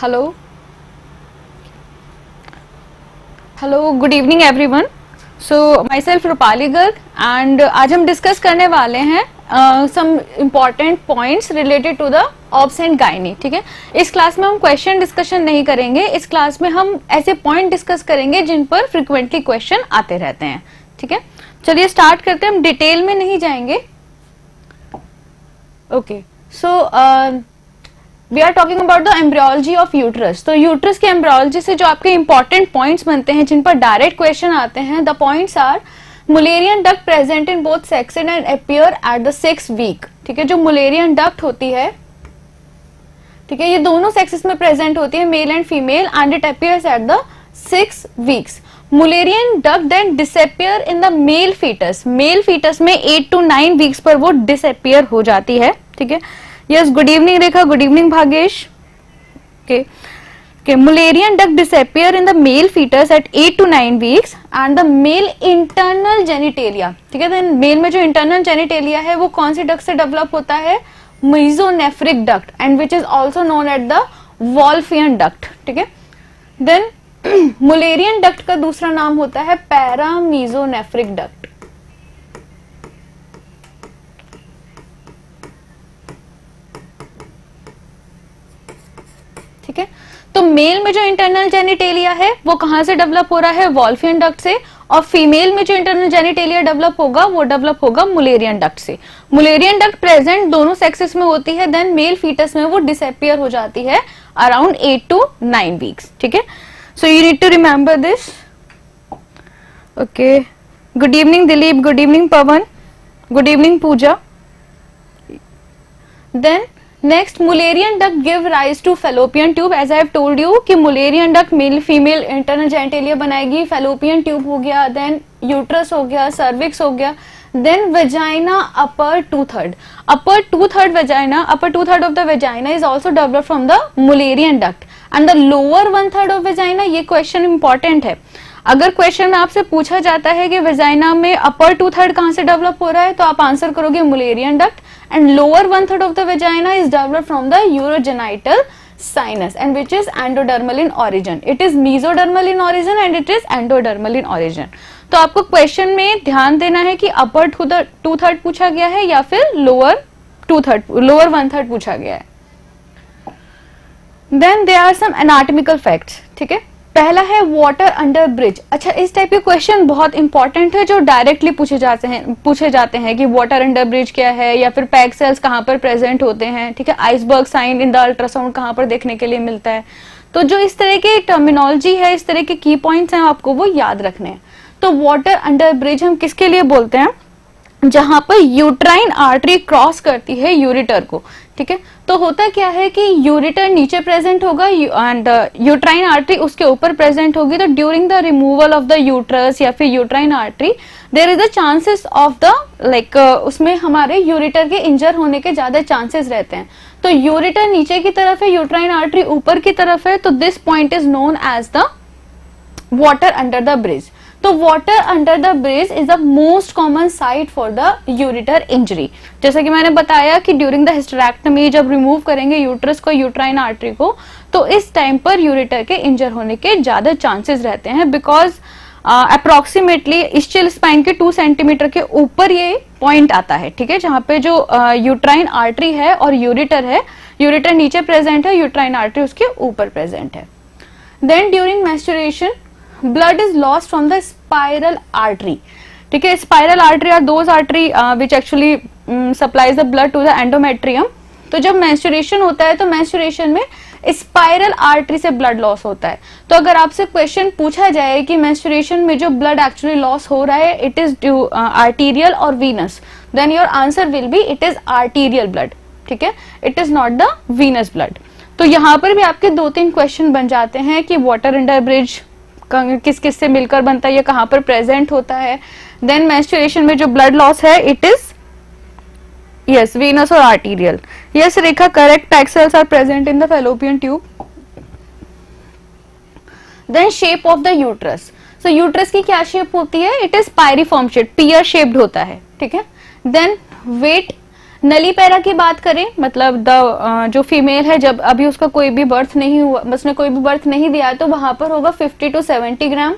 Hello hello good evening everyone so myself Rupali Garg and आज हम discuss करने वाले हैं some important points related to the obs and gynae ठीक है? इस क्लास में हम क्वेश्चन डिस्कशन नहीं करेंगे। इस क्लास में हम ऐसे पॉइंट डिस्कस करेंगे जिन पर फ्रिक्वेंटली क्वेश्चन आते रहते हैं, ठीक है? चलिए स्टार्ट करते हैं। हम डिटेल में नहीं जाएँगे। Okay okay. So we are talking about the embryology of uterus तो यूट्रस के एम्ब्रियोलॉजी से जो आपके इंपॉर्टेंट पॉइंट्स बनते हैं, जिन पर डायरेक्ट क्वेश्चन आते हैं the points are Mullerian duct present in both sexed and appear at the six week ठीक है, जो मुलेरियन डक्ट होती है, ठीक है, ये दोनों सेक्सेस में प्रेजेंट होती है male and female and it appears at the six weeks Mullerian duct then disappear in the male foetus male foetus में एट टू नाइन वीक्स पर वो डिसअपियर हो जाती है, ठीक है। Yes good evening Rekha good evening Bhagesh okay Okay, Mullerian duct disappear in the male fetus at 8 to 9 weeks and the male internal genitalia. ठीक है देन मेल में जो इंटरनल जेनिटेलिया है वो कौन सी डक्ट से डेवलप होता है? Mesonephric duct and which is also known at the Wolffian duct ठीक है? देन मुलेरियन डक्ट का दूसरा नाम होता है पैरामीजोनेफ्रिक डक्ट ठीक है? तो मेल में जो इंटरनल जेनिटेलिया है, वो कहाँ से डेवलप हो रहा है? वॉल्फियन डक्ट से। और फीमेल में जो इंटरनल जेनिटेलिया डेवलप होगा, वो डेवलप होगा मुलेरियन डक्ट से। मुलेरियन डक्ट प्रेजेंट दोनों सेक्सेस में होती है देन मेल फीटस में वो डिसअपियर हो जाती है around eight to nine weeks ठीक है? So you need to remember this okay good evening Dilip good evening Pawan good evening Pooja then next Mullerian duct give rise to fallopian tube as I told you कि Mullerian duct male female internal genitalia बनाएगी fallopian tube हो गया then uterus हो गया cervix हो गया then vagina upper two third upper two third vagina upper two third of the vagina is also develop from the Mullerian duct and the lower one third of vagina ये question important है। अगर question में आपसे पूछा जाता है कि vagina में अपर टू थर्ड कहाँ से डेवलप हो रहा है तो आप आंसर करोगे Mullerian duct and lower one third of the vagina is develop from the urogenital sinus and which is endodermal in origin it is mesodermal in origin and it is endodermal in origin तो आपको question में ध्यान देना है कि upper to to third पूछा गया है या फिर lower two third lower one third पूछा गया है। Then they are some anatomical fact ठीक है? पहला है वाटर अंडर ब्रिज अच्छा इस टाइप के क्वेश्चन बहुत इंपॉर्टेंट है जो डायरेक्टली पूछे जाते हैं, पूछे जाते हैं कि वाटर अंडर ब्रिज क्या है या फिर पैक सेल्स कहाँ पर प्रेजेंट होते हैं, ठीक है? Iceberg sign in the ultrasound कहाँ पर देखने के लिए मिलता है। तो जो इस तरह के टर्मिनोलॉजी है, इस तरह के की पॉइंट्स हैं आपको वो याद रखने हैं। तो वाटर अंडर ब्रिज हम किसके लिए बोलते हैं? जहाँ पर यूट्राइन आर्टरी क्रॉस करती है यूरिटर को, ठीक है? तो होता क्या है कि यूरिटर नीचे प्रेजेंट होगा एंड यूट्राइन आर्टरी उसके ऊपर प्रेजेंट होगी तो during the removal of the uterus या फिर uterine artery there is the chances of the like उसमें हमारे यूरिटर के इंजर होने के ज़्यादा चांसेस रहते हैं। तो यूरिटर नीचे की तरफ़ है, यूट्राइन आर्टरी ऊपर की तरफ़ है तो this point is known as the water under the bridge तो water under the bridge is the most common site for the ureter injury जैसा कि मैंने बताया कि ड्यूरिंग द हिस्टेरेक्टमी जब रिमूव करेंगे यूट्रस को यूट्राइन आर्टरी को तो इस टाइम पर यूरिटर के इंजर होने के ज़्यादा चांसेस रहते हैं बिकॉज़ अप्रोक्सीमेटली इस्चिल स्पाइन के टू सेंटीमीटर के ऊपर ये पॉइंट आता है ठीक है? जहाँ पे जो यूट्राइन uh, आर्टरी है और यूरिटर है यूरिटर नीचे प्रेजेंट है यूट्राइन आर्टरी उसके ऊपर प्रेजेंट है। Then during menstruation blood is lost from the spiral artery. ठीक है spiral artery are those artery which actually supplies the blood to the endometrium तो जब मेंस्ट्रुएशन होता है तो मेंस्ट्रुएशन में स्पाइरल आर्टरी से ब्लड लॉस होता है। तो अगर आपसे क्वेश्चन पूछा जाए कि मेंस्ट्रुएशन में जो ब्लड एक्चुअली लॉस हो रहा है इट इज़ ड्यू आर्टीरियल और venous then your answer will be it is arterial blood ठीक है? It is not the venous blood तो यहाँ पर भी आपके दो तीन क्वेश्चन बन जाते हैं कि वाटर अंडर ब्रिज किस किस से मिलकर बनता है, ये कहाँ पर प्रेजेंट होता है? देन मेंस्ट्रुएशन में जो ब्लड लॉस है इट इज़ यस वीनस और arterial yes Rekha correct pack cells are present in the fallopian tube then shape of the uterus so uterus की क्या शेप होती है? It is pyriform shape pear shaped होता है, ठीक है? देन वेट नली पैरा की बात करें मतलब द जो फीमेल है, जब अभी उसका कोई भी बर्थ नहीं हुआ, उसने कोई भी बर्थ नहीं दिया तो वहाँ पर होगा 50 टू 70 ग्राम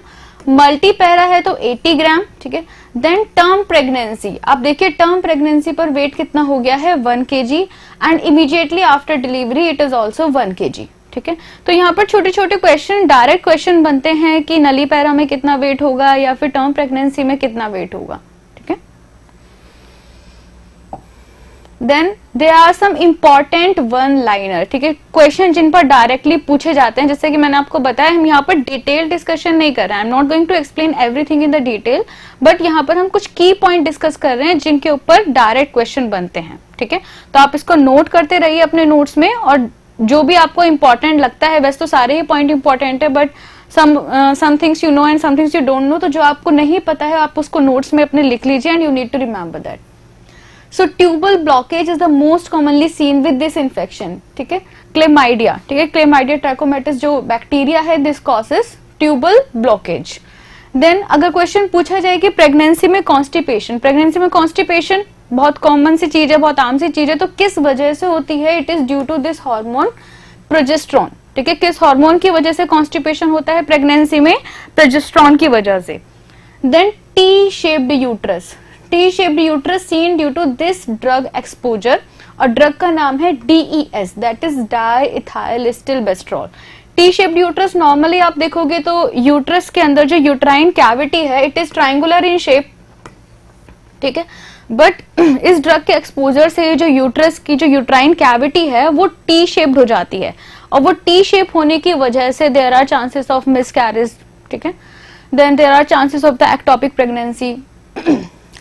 मल्टी पैरा है तो 80 ग्राम ठीक है? देन टर्म प्रेगनेंसी आप देखिए टर्म प्रेगनेंसी पर वेट कितना हो गया है? One K G and immediately after delivery it is also one K G ठीक है? तो यहाँ पर छोटे छोटे क्वेश्चन डायरेक्ट क्वेश्चन बनते हैं कि नली पैरा में कितना वेट होगा या फिर टर्म प्रेगनेंसी में कितना वेट होगा। Then they are some important one liner ठीक है? क्वेश्चन जिन पर डायरेक्टली पूछे जाते हैं, जैसे कि मैंने आपको बताया, हम यहाँ पर डिटेल डिस्कशन नहीं कर रहे हैं। I am not going to explain everything in the detail but यहाँ पर हम कुछ की पॉइंट डिस्कस कर रहे हैं, जिनके ऊपर डायरेक्ट क्वेश्चन बनते हैं, ठीक है? तो आप इसको नोट करते रहिए अपने नोट्स में, और जो भी आपको इंपॉर्टेंट लगता है, वैसे तो सारे ही पॉइंट इंपॉर्टेंट है but some things you know and some things you don't know तो जो आपको नहीं पता है, आप उसको नोट्स में अपने लिख लीजिए and you need to remember that so tubal blockage is the most commonly seen with this infection ठीक है? क्लेमाइडिया ठीक है? क्लेमाइडिया ट्रैकोमेटिस जो बैक्टीरिया है this causes tubal blockage then अगर क्वेश्चन पूछा जाए कि प्रेगनेंसी में कॉन्स्टिपेशन प्रेगनेंसी में कॉन्स्टिपेशन बहुत कॉमन सी चीज़ है, बहुत आम सी चीज़ है तो किस वजह से होती है? It is due to this hormone progesterone ठीक है? किस हार्मोन की वजह से कॉन्स्टिपेशन होता है? प्रेगनेंसी में प्रोजेस्ट्रॉन की वजह से. Then T shaped uterus T shaped uterus seen due to this drug exposure और ड्रग का नाम है DES that is diethylstilbestrol T shaped uterus normally आप देखोगे तो यूट्रस के अंदर जो यूट्राइन कैविटी है it is triangular in shape ठीक है? बट इस ड्रग के एक्सपोजर से जो यूट्रस की जो यूट्राइन कैविटी है, वो टी शेप्ड हो जाती है। और वो टी शेप होने की वजह से there are chances of miss ठीक है? Then there are chances of the ectopic pregnancy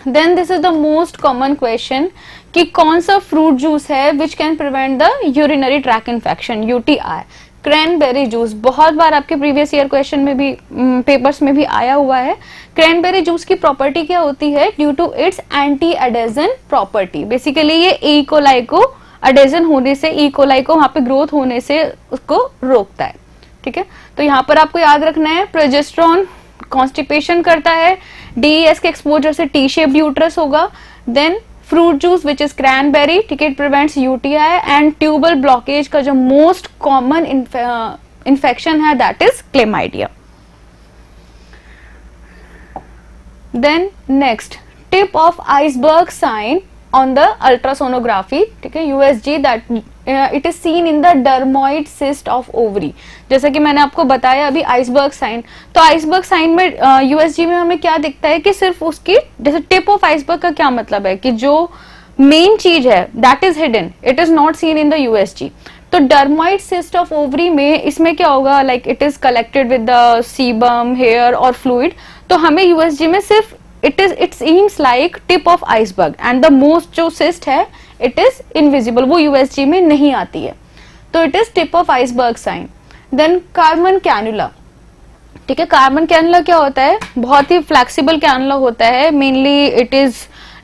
then this is the most common question कि कौन सा फ्रूट जूस है which can prevent the urinary tract infection UTI cranberry juice बहुत बार आपके previous year question में भी पेपर्स में भी आया हुआ है। क्रैनबेरी जूस की प्रॉपर्टी क्या होती है? Due to its anti adhesion property basically ये इकोलाई को अडेजन होने से इकोलाई को वहाँ पे ग्रोथ होने से उसको रोकता है। ठीक है? तो यहाँ पर आपको याद रखना है प्रोजेस्ट्रॉन कॉन्स्टिपेशन करता है डीएस के एक्सपोजर से टी शेप यूट्रस होगा then fruit juice which is cranberry ठीक है prevents UTI and tubal blockage का जो मोस्ट कॉमन इन्फेक्शन है that is chlamydia then next tip of iceberg sign on the ultrasonography ठीक है USG that it is seen in the dermoid cyst of ovary जैसे कि मैंने आपको बताया अभी आइसबर्ग साइन तो आइसबर्ग साइन में यूएसजी uh, में हमें क्या दिखता है कि सिर्फ़ उसकी जैसे टिप ऑफ़ आइसबर्ग का क्या मतलब है कि जो मेन चीज़ है that is hidden it is not seen in the USG तो डर्मोइड सिस्ट ऑफ़ ओवरी में इसमें क्या होगा like it is collected with the sebum hair और फ्लूइड तो हमें यूएसजी में सिर्फ़ it is it seems like tip of iceberg and the most जो सिस्ट है इट इज़ इनविजिबल वो यूएसजी में नहीं आती है. तो it is tip of iceberg sign then carbon cannula ठीक है कार्बन कैनुला क्या होता है? बहुत ही फ्लेक्सिबल कैनुला होता है. Mainly it is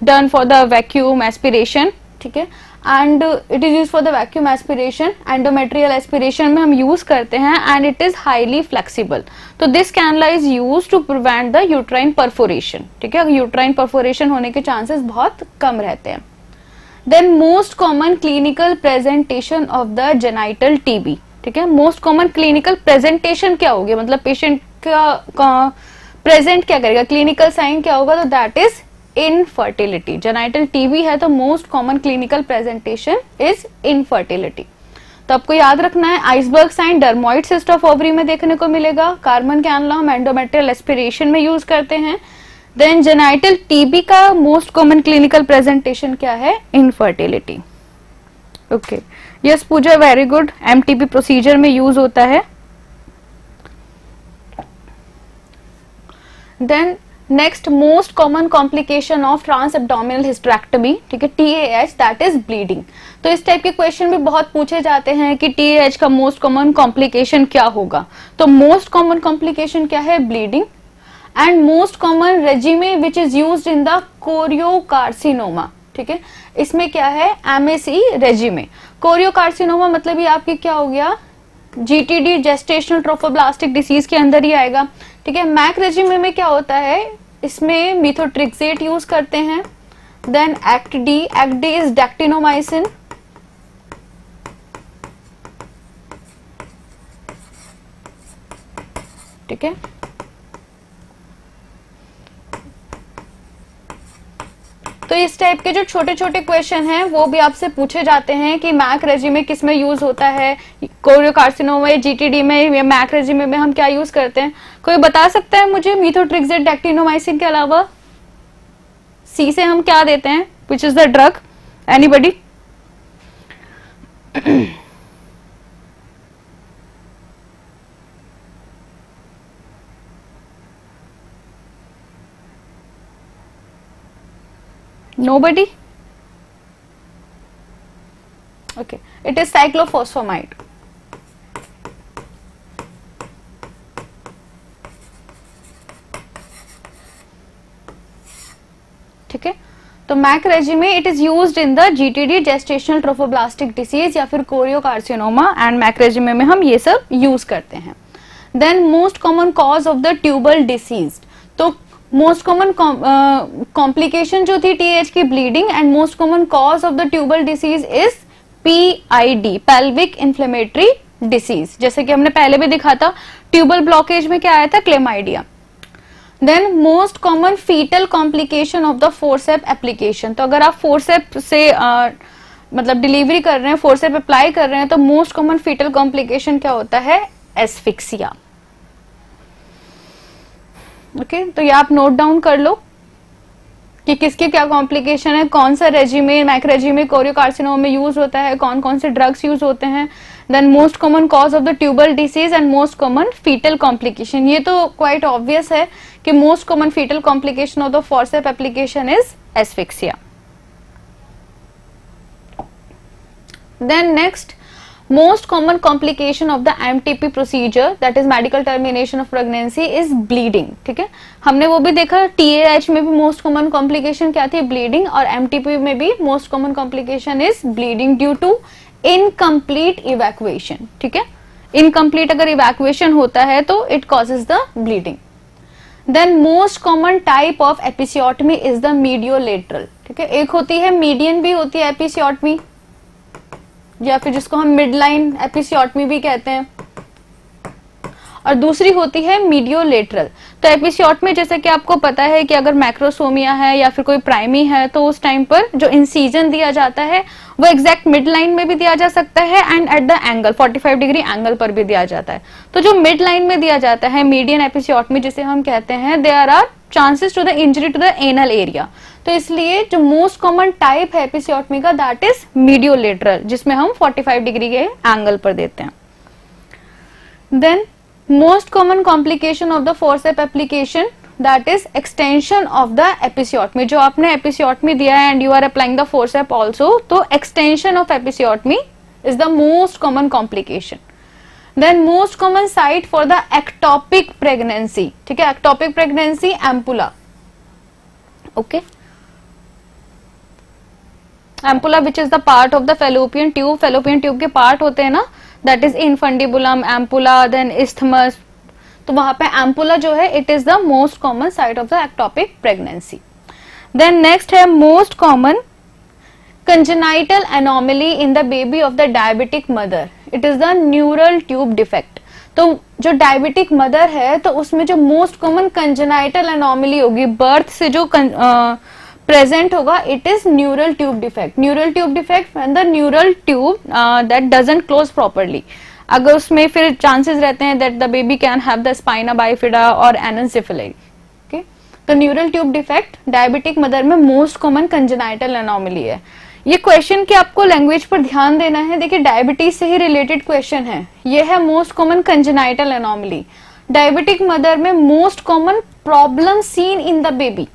done for the vacuum aspiration ठीक है? And it is use for the vacuum aspiration endometrial aspiration में हम यूज़ करते हैं and it is highly flexible तो this cannula is use to prevent the uterine perforation ठीक है? Uterine perforation होने के चांसेस बहुत कम रहते हैं. Then most common clinical presentation of the genital TB ठीक है? मोस्ट कॉमन क्लिनिकल प्रेजेंटेशन क्या होगी? मतलब पेशेंट का प्रेजेंट क्या करेगा? क्लिनिकल साइन क्या होगा? तो that is infertility genital TB है तो most common clinical presentation is infertility तो आपको याद रखना है iceberg sign dermoid cyst of ovary में देखने को मिलेगा। कार्बन कैनला हम एंडोमेट्रियल एस्पिरेशन में यूज़ करते हैं। देन जेनाइटल टीबी का मोस्ट कॉमन क्लिनिकल प्रेजेंटेशन क्या है? Infertility okay yes Pooja very good MTB procedure में यूज़ होता है। Then next most common complication of trans abdominal hysterectomy ठीक है टीएएच दैट इज़ ब्लीडिंग तो इस टाइप के क्वेश्चन भी बहुत पूछे जाते हैं कि टीएएच का मोस्ट कॉमन कॉम्प्लिकेशन क्या होगा। तो मोस्ट कॉमन कॉम्प्लिकेशन क्या है? Bleeding and most common regime which is use in the choriocarcinoma ठीक है? इसमें क्या है? एमएसई रेजिमे कोरियोकार्सिनोमा मतलब ये आपकी क्या हो गया? जीटीडी जेस्टेशनल ट्रोफोब्लास्टिक डिसीज के अंदर ही आएगा। ठीक है मैक रेजिमे में क्या होता है? इसमें मिथोट्रिक्सेट यूज़ करते हैं। Then act D act D is dactinomycin ठीक है? तो इस टाइप के जो छोटे छोटे क्वेश्चन हैं, वो भी आपसे पूछे जाते हैं कि मैक रेजिमे किसमें यूज़ होता है कोरियोकार्सिनोमा या जीटीडी में या मैक रेजिमे में हम क्या यूज़ करते हैं? कोई बता सकता है मुझे मीथोट्रिक्सेट डेक्टिनोमाइसिन के अलावा? सी से हम क्या देते हैं? Which is the drug anybody Nobody? Okay, it is cyclophosphamide. ठीक है तो MAC regime it is use in the GTD gestational trophoblastic disease या फिर कोरियोकार्सिनोमा एंड मैक रेजिमे में हम ये सब यूज़ करते हैं then most common cause of the tubal disease तो मोस्ट कॉमन कॉम्प्लिकेशन जो थी टीएच की bleeding and most common cause of the tubal disease is PID pelvic inflammatory disease जैसे कि हमने पहले भी दिखा था ट्यूबल ब्लॉकेज में क्या आया था? Chlamydia then most common fetal complication of the forcep application तो अगर आप फोरसेप से uh, मतलब डिलीवरी कर रहे हैं फोरसेप अप्लाई कर रहे हैं तो मोस्ट कॉमन फीटल कॉम्प्लिकेशन क्या होता है? एसफिक्सिया ओके तो ये आप नोट डाउन कर लो कि किसके क्या कॉम्प्लिकेशन है, कौन सा रेजिमे मैक रेजिमे कोरियोकार्सिनोम में यूज़ होता है, कौन कौन से ड्रग्स यूज़ होते हैं then most common cause of the tubal disease and most common fetal complication ये तो क्वाइट ऑब्वियस है कि most common fetal complication of the forcep application is asphyxia then next most common complication of the MTP procedure that is medical termination of pregnancy is bleeding ठीक है हमने वो भी देखा TAH में भी most common complication क्या थी bleeding और MTP में भी most common complication is bleeding due to incomplete evacuation ठीक है incomplete अगर evacuation होता है तो it causes the bleeding then most common type of episiotomy is the mediolateral ठीक है एक होती है मीडियन भी होती है एपिसियोटमी या फिर जिसको हम मिड लाइन एपिसियोटमी भी कहते हैं। और दूसरी होती है मीडियोलेटरल तो एपिसियोटमी जैसे कि आपको पता है कि अगर मैक्रोसोमिया है या फिर कोई प्राइमी है तो उस टाइम पर जो इंसीजन दिया जाता है, वो एग्जैक्ट मिड लाइन में भी दिया जा सकता है and at the angle 45 degree angle पर भी दिया जाता है। तो जो मिड लाइन में दिया जाता है मीडियन एपिसियोटमी जिसे हम कहते हैं they are are chances to the injury to the anal area तो इसलिए जो मोस्ट कॉमन टाइप है एपिसियोटमी का दैट इज़ मीडियोलेटरल जिसमें हम 45 डिग्री के एंगल पर देते हैं। Then most common complication of the forcep application that is extension of the episiotomy जो आपने एपिसियोटमी दिया है and you are applying the forcep also तो extension of episiotomy is the most common complication then most common site for the ectopic pregnancy ठीक है? Ectopic pregnancy ampulla okay ampulla which is the part of the fallopian tube fallopian tube के part होते हैं ना that is infundibulum ampulla then isthmus तो वहाँ पे ampulla जो है it is the most common site of the ectopic pregnancy then next है most common congenital anomaly in the baby of the diabetic mother it is the neural tube defect तो जो diabetic mother है तो उसमें जो most common congenital anomaly होगी birth से जो प्रेजेंट होगा it is neural tube defect neural tube defect the neural tube that doesn't close properly अगर उसमें फिर चांसेस रहते हैं that the baby can have the spina bifida और एनसेफेलाई ओके तो neural tube defect diabetic mother में most common congenital anomaly है. ये क्वेश्चन की आपको लैंग्वेज पर ध्यान देना है. देखिए डायबिटीज़ से ही रिलेटेड क्वेश्चन है. ये है most common congenital anomaly diabetic mother में most common problem seen in the baby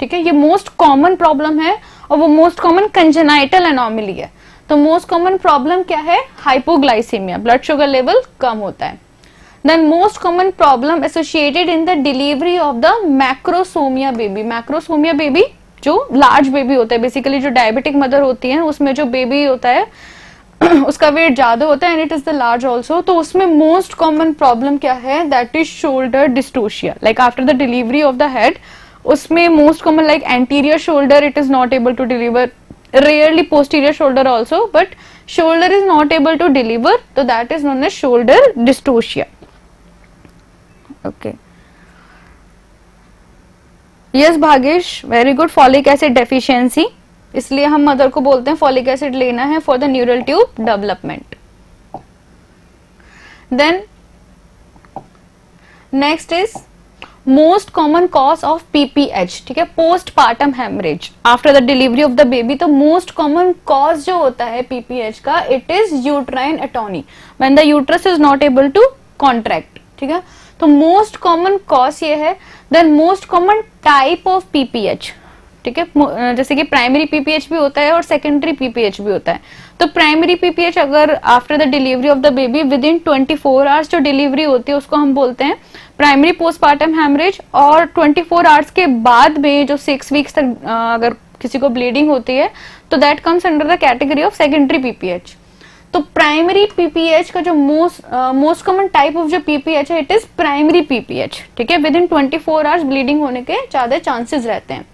ठीक है? ये मोस्ट कॉमन प्रॉब्लम है और वो मोस्ट कॉमन कंजेनाइटल एनोमली है। तो मोस्ट कॉमन प्रॉब्लम क्या है? हाइपोग्लाइसीमिया ब्लड शुगर लेवल कम होता है। Then most common problem associated in the delivery of the macrosomia baby macrosomia baby जो लार्ज बेबी होता है बेसिकली जो डायबिटिक मदर होती है, उसमें जो बेबी होता है, उसका वेट ज़्यादा होता है and it is the large also तो उसमें मोस्ट कॉमन प्रॉब्लम क्या है? That is shoulder dystocia like after the delivery of the head उसमें most common like anterior shoulder it is not able to deliver rarely posterior shoulder also but shoulder is not able to deliver तो that is known as shoulder dystocia okay yes Bhagesh very good folic acid deficiency इसलिए हम mother को बोलते हैं folic acid लेना है for the neural tube development then next is most common cause of PPH, ठीक है? Postpartum haemorrhage. After the delivery of the baby तो मोस्ट कॉमन कॉज जो होता है पीपीएच का it is uterine atony when the uterus is not able to contract ठीक है? तो मोस्ट कॉमन कॉज ये है then most common type of PPH, ठीक है? जैसे कि प्राइमरी पीपीएच भी होता है और सेकेंडरी पीपीएच भी होता है। तो प्राइमरी पीपीएच अगर after the delivery of the baby within twenty four hours जो डिलीवरी होती है, उसको हम बोलते हैं प्राइमरी पोस्टमार्टम हेमरेज और 24 फोर आवर्स के बाद में जो सिक्स वीक्स तक अगर किसी को ब्लीडिंग होती है तो that comes under the category of secondary PPH तो प्राइमरी पीपीएच का जो most most common type of जो पीपीएच है इट इज़ प्राइमरी पीपीएच ठीक है? Within twenty four hours bleeding होने के ज़्यादा चांसेस रहते हैं.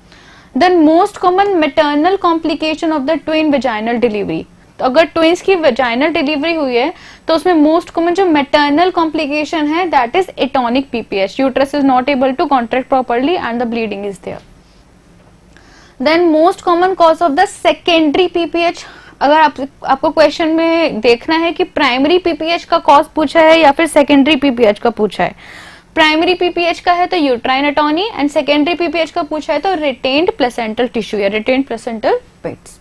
Then most common maternal complication of the twin vaginal delivery तो अगर ट्विंस की वेजाइनल डिलीवरी हुई है तो उसमें मोस्ट कॉमन जो मेटर्नल कॉम्प्लिकेशन है that is atonic PPH uterus is not able to contract properly and the bleeding is there then most common cause of the secondary PPH अगर आप, आपको क्वेश्चन में देखना है कि प्राइमरी पीपीएच का कॉज पूछा है या फिर सेकेंडरी पीपीएच का पूछा है। प्राइमरी पीपीएच का है तो uterine atony and secondary PPH का पूछा है तो रिटेन्ड प्लेसेंटल टिश्यू या retained placental parts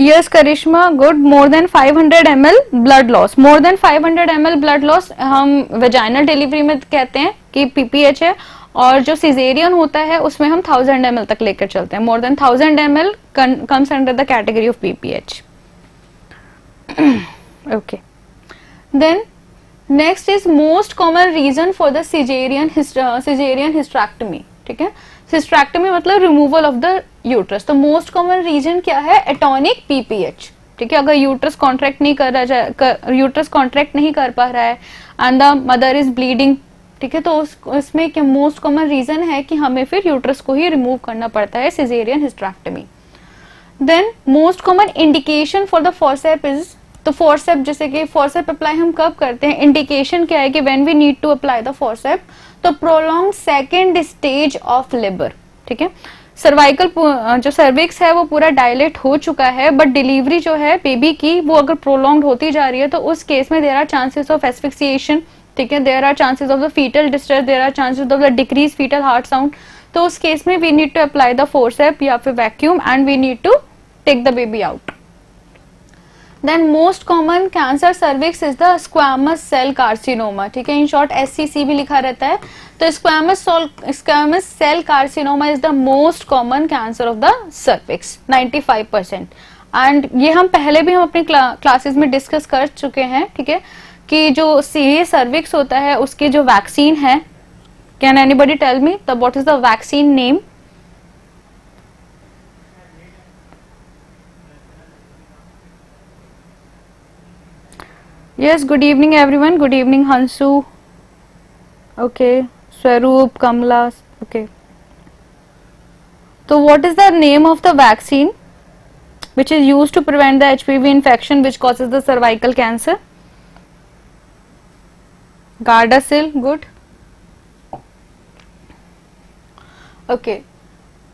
yes Karishma good more than 500 hundred M L blood loss more than 500 hundred M L blood loss हम वेजाइनल डिलीवरी में कहते हैं कि पीपीएच है और जो सिजेरियन होता है उसमें हम थाउज़ेंड एम तक लेकर चलते हैं. More than thousand M L comes under the category of PPH okay then next is most common reason for cesarean uh, cesarean hysterectomy. ठीक है? सिस्ट्रैक्टमी मतलब रिमूवल ऑफ़ द यूट्रस तो मोस्ट कॉमन रीजन क्या है? Atonic PPH ठीक है अगर uterus contract नहीं कर रहा यूट्रस कॉन्ट्रैक्ट नहीं कर पा रहा है and the mother is bleeding ठीक है तो उस, उसमें क्या मोस्ट कॉमन रीजन है कि हमें फिर यूट्रस को ही रिमूव करना पड़ता है caesarean hysterectomy then most common indication for the forceps is तो फोरसेप जैसे कि फोरसेप अप्लाई हम कब करते हैं? इंडिकेशन क्या है कि when we need to apply the forceps तो prolong second stage of labour ठीक है? सर्वाइकल जो सर्विक्स है, वो पूरा डायलेट हो चुका है बट डिलीवरी जो है बेबी की, वो अगर प्रोलॉन्ग होती जा रही है तो उस केस में there are chances of asphyxiation ठीक है? There are chances of the fetal distress there are chances of the decrease fetal heart sound तो उस केस में we need to apply the forceps या फिर vacuum and we need to take the baby out then most common cancer cervix is the squamous cell carcinoma ठीक है? In short S भी लिखा रहता है। तो squamous squamous cell carcinoma is the most common cancer of the cervix 95 percent and ये हम पहले भी हम अपने क्लासेस में डिस्कस कर चुके हैं, ठीक है? कि जो ये सर्विक्स होता है, उसके जो वैक्सीन है can anybody tell me the what is the vaccine name yes good evening everyone. Good evening hansu. Okay swaroop kamla. Okay. So what is the name of the vaccine which is used to prevent the hpv infection which causes the cervical cancer? Gardasil good. Okay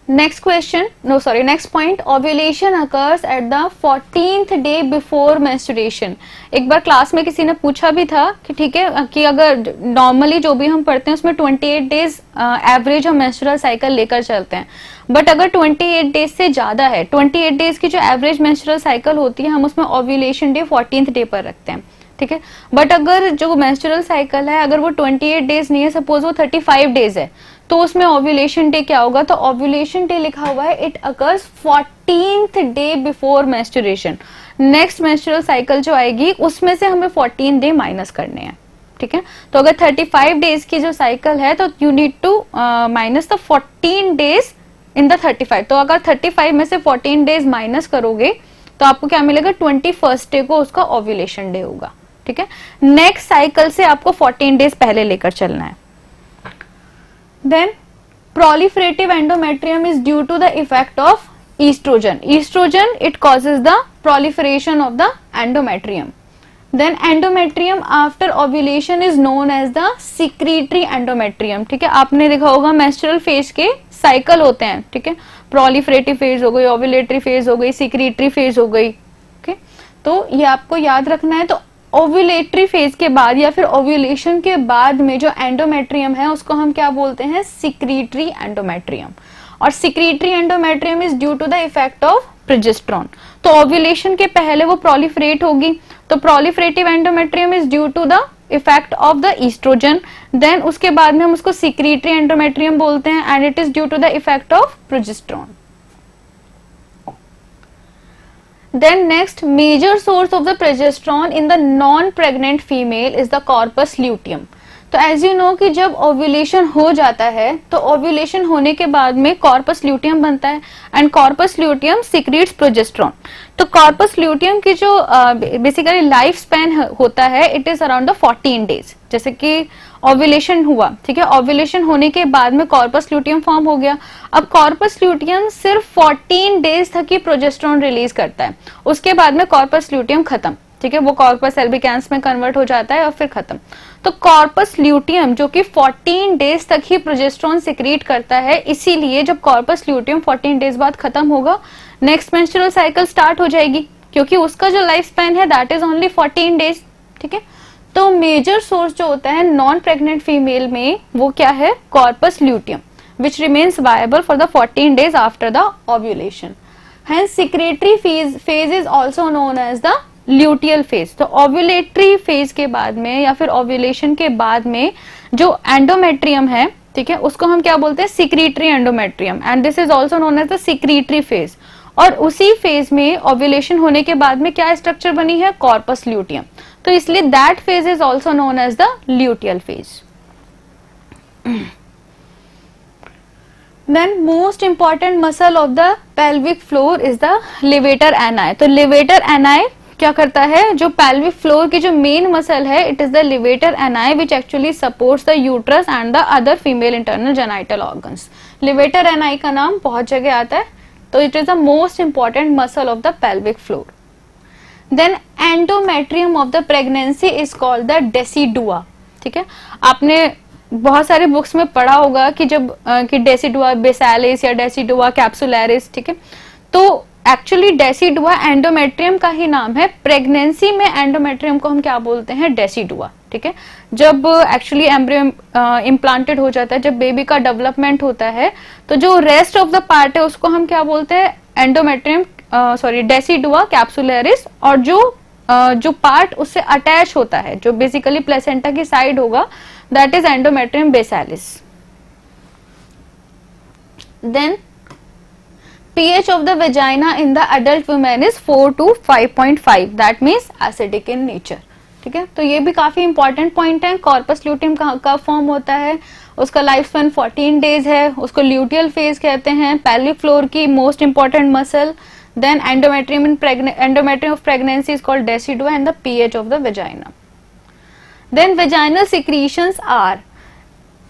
next question no sorry next point ovulation occurs at the fourteenth day before menstruation एक बार class में किसी ने पूछा भी था कि ठीक है कि अगर नॉर्मली जो भी हम पढ़ते हैं, उसमें 28 डेज़ एवरेज हम मेंस्ट्रुअल साइकिल लेकर चलते हैं. बट अगर 28 डेज़ से ज़्यादा है 28 डेज़ की जो एवरेज मेंस्ट्रुअल साइकिल होती है, हम उसमें ओव्यूलेशन डे फोर्टींथ डे पर रखते हैं. ठीक है? बट अगर जो मेंस्ट्रुअल साइकिल है, अगर वो 28 डेज़ नहीं है सपोज़ वो 35 डेज़ है तो उसमें ओव्यूलेशन डे क्या होगा? तो ओव्यूलेशन डे लिखा हुआ है it occurs fourteenth day before menstruation next menstrual cycle जो आएगी, उसमें से हमें फोर्टीन डे माइनस करने हैं, ठीक है? तो अगर 35 डेज़ की जो साइकिल है तो you need to minus the 14 days in the 35 तो अगर 35 में से 14 डेज़ माइनस करोगे तो आपको क्या मिलेगा? ट्वेंटी फ़र्स्ट डे को उसका ओव्यूलेशन डे होगा, ठीक है? नेक्स्ट साइकिल से आपको 14 डेज़ पहले लेकर चलना है। Then proliferative endometrium is due to the effect of estrogen estrogen it causes the proliferation of the endometrium then endometrium after ovulation is known as the secretory endometrium ठीक है आपने देखा होगा menstrual phase के साइकिल होते हैं ठीक है proliferative phase हो गई ovulatory phase हो गई secretory phase हो गई ओके okay? तो ये आपको याद रखना है तो ओव्यूलेटरी फ़ेज़ के बाद या फिर ओव्यूलेशन के बाद में जो एंडोमेट्रियम है, उसको हम क्या बोलते हैं? सिक्रीटरी एंडोमेट्रियम और secretory endometrium is due to the effect of progesterone तो ओव्यूलेशन के पहले वो प्रोलिफरेट होगी. तो proliferative endometrium is due to the effect of the oestrogen then उसके बाद में हम उसको सिक्रीटरी एंडोमेट्रियम बोलते हैं and it is due to the effect of progesterone Then next, major source of the progesterone in the non-pregnant female is the corpus luteum. तो as you know कि जब ओव्यूलेशन हो जाता है तो ओव्यूलेशन होने के बाद में कॉर्पस ल्यूटियम बनता है and corpus luteum secretes progesterone तो कॉर्पस ल्यूटियम की जो बेसिकली लाइफ स्पैन होता है it is around the fourteen days जैसे कि ओव्यूलेशन हुआ, ठीक है? ओव्यूलेशन होने के बाद में कॉर्पस ल्यूटियम फॉर्म हो गया। अब कॉर्पस ल्यूटियम सिर्फ़ 14 डेज़ तक ही प्रोजेस्ट्रॉन रिलीज़ करता है। उसके बाद में कॉर्पस ल्यूटियम खत्म, ठीक है? वो कॉर्पस एल्बिकैंस में कन्वर्ट हो जाता है और फिर खत्म। तो कॉर्पस ल्यूटियम जो कि 14 डेज़ तक ही प्रोजेस्ट्रॉन सिक्रीट करता है, इसीलिए जब कॉर्पस ल्यूटियम 14 डेज़ बाद खत्म होगा नेक्स्ट मेंस्ट्रुअल साइकिल स्टार्ट हो जाएगी, क्योंकि उसका जो लाइफ स्पैन है दैट इज़ ओनली 14 डेज़ ठीक है? तो मेजर सोर्स जो होता है नॉन प्रेग्नेंट फीमेल में वो क्या है? Corpus luteum which remains viable for the 14 days after the ovulation hence, secretory phase phase is also known as luteal phase तो ओव्यूलेटरी फ़ेज़ के बाद में या फिर ओव्यूलेशन के बाद में जो एंडोमेट्रियम है, ठीक है, उसको हम क्या बोलते हैं? Secretory endometrium and this is also known as the secretory phase और उसी फ़ेज़ में ओव्यूलेशन होने के बाद में क्या स्ट्रक्चर बनी है? कॉर्पस ल्यूटियम तो इसलिए that phase is also known as the luteal phase then most important muscle of the pelvic floor is the levator ani तो लिवेटर एनाई क्या करता है? जो पेल्विक फ्लोर की जो मेन मसल है it is the levator ani which actually supports the uterus and the other female internal genital organs levator ani का नाम बहुत जगह आता है तो it is the most important muscle of the pelvic floor then endometrium of the pregnancy is called the decidua ठीक है? आपने बहुत सारे बुक्स में पढ़ा होगा कि जब आ, कि डेसीडुआ बेसालिस या डेसीडुआ कैप्सुलरिस ठीक है? तो एक्चुअली डेसीडुआ एंडोमेट्रियम का ही नाम है। प्रेगनेंसी में एंडोमेट्रियम को हम क्या बोलते हैं? डेसीडुआ ठीक है? जब एक्चुअली एम्ब्रियो इम्प्लांटेड हो जाता है जब बेबी का डेवलपमेंट होता है तो जो रेस्ट ऑफ़ द पार्ट है उसको हम क्या बोलते हैं? एंडोमेट्रियम सॉरी डेसीडुआ कैप्सुलरिस और जो uh, जो पार्ट उससे अटैच होता है जो बेसिकली प्लेसेंटा की साइड होगा that is endometrium basalis then pH of the vagina in the adult woman is 4 to 5.5 that means acidic in nature. ठीक है? तो ये भी काफ़ी इंपॉर्टेंट पॉइंट है। कॉर्पस ल्यूटियम कब फॉर्म होता है। उसका लाइफ स्पेन 14 डेज़ है। उसको ल्यूटियल फ़ेज़ कहते हैं। पैलिक फ्लोर की most important muscle then endometrium in endometrium of pregnancy is called decidua and the pH of the vagina then vaginal secretions are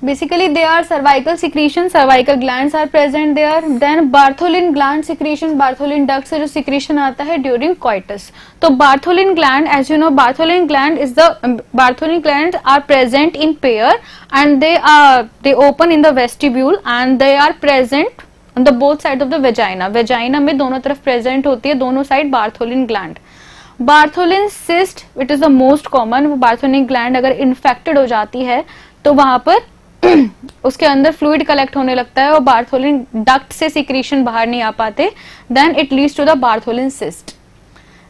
basically they are cervical secretion cervical glands are present there then bartholin gland secretion bartholin duct से जो secretion आता है during coitus तो bartholin gland as you know bartholin gland is the um, bartholin glands are present in pair and they are they open in the vestibule and they are present on the both sides of the vagina. Vagina में दोनों तरफ़ present होती है दोनों side Bartholin gland Bartholin cyst it is the most common Bartholin gland अगर infected हो जाती है तो वहाँ पर उसके अंदर फ्लूइड कलेक्ट होने लगता है और बार्थोलिन डक्ट से सिक्रीशन बाहर नहीं आ पाते then it leads to the Bartholin cyst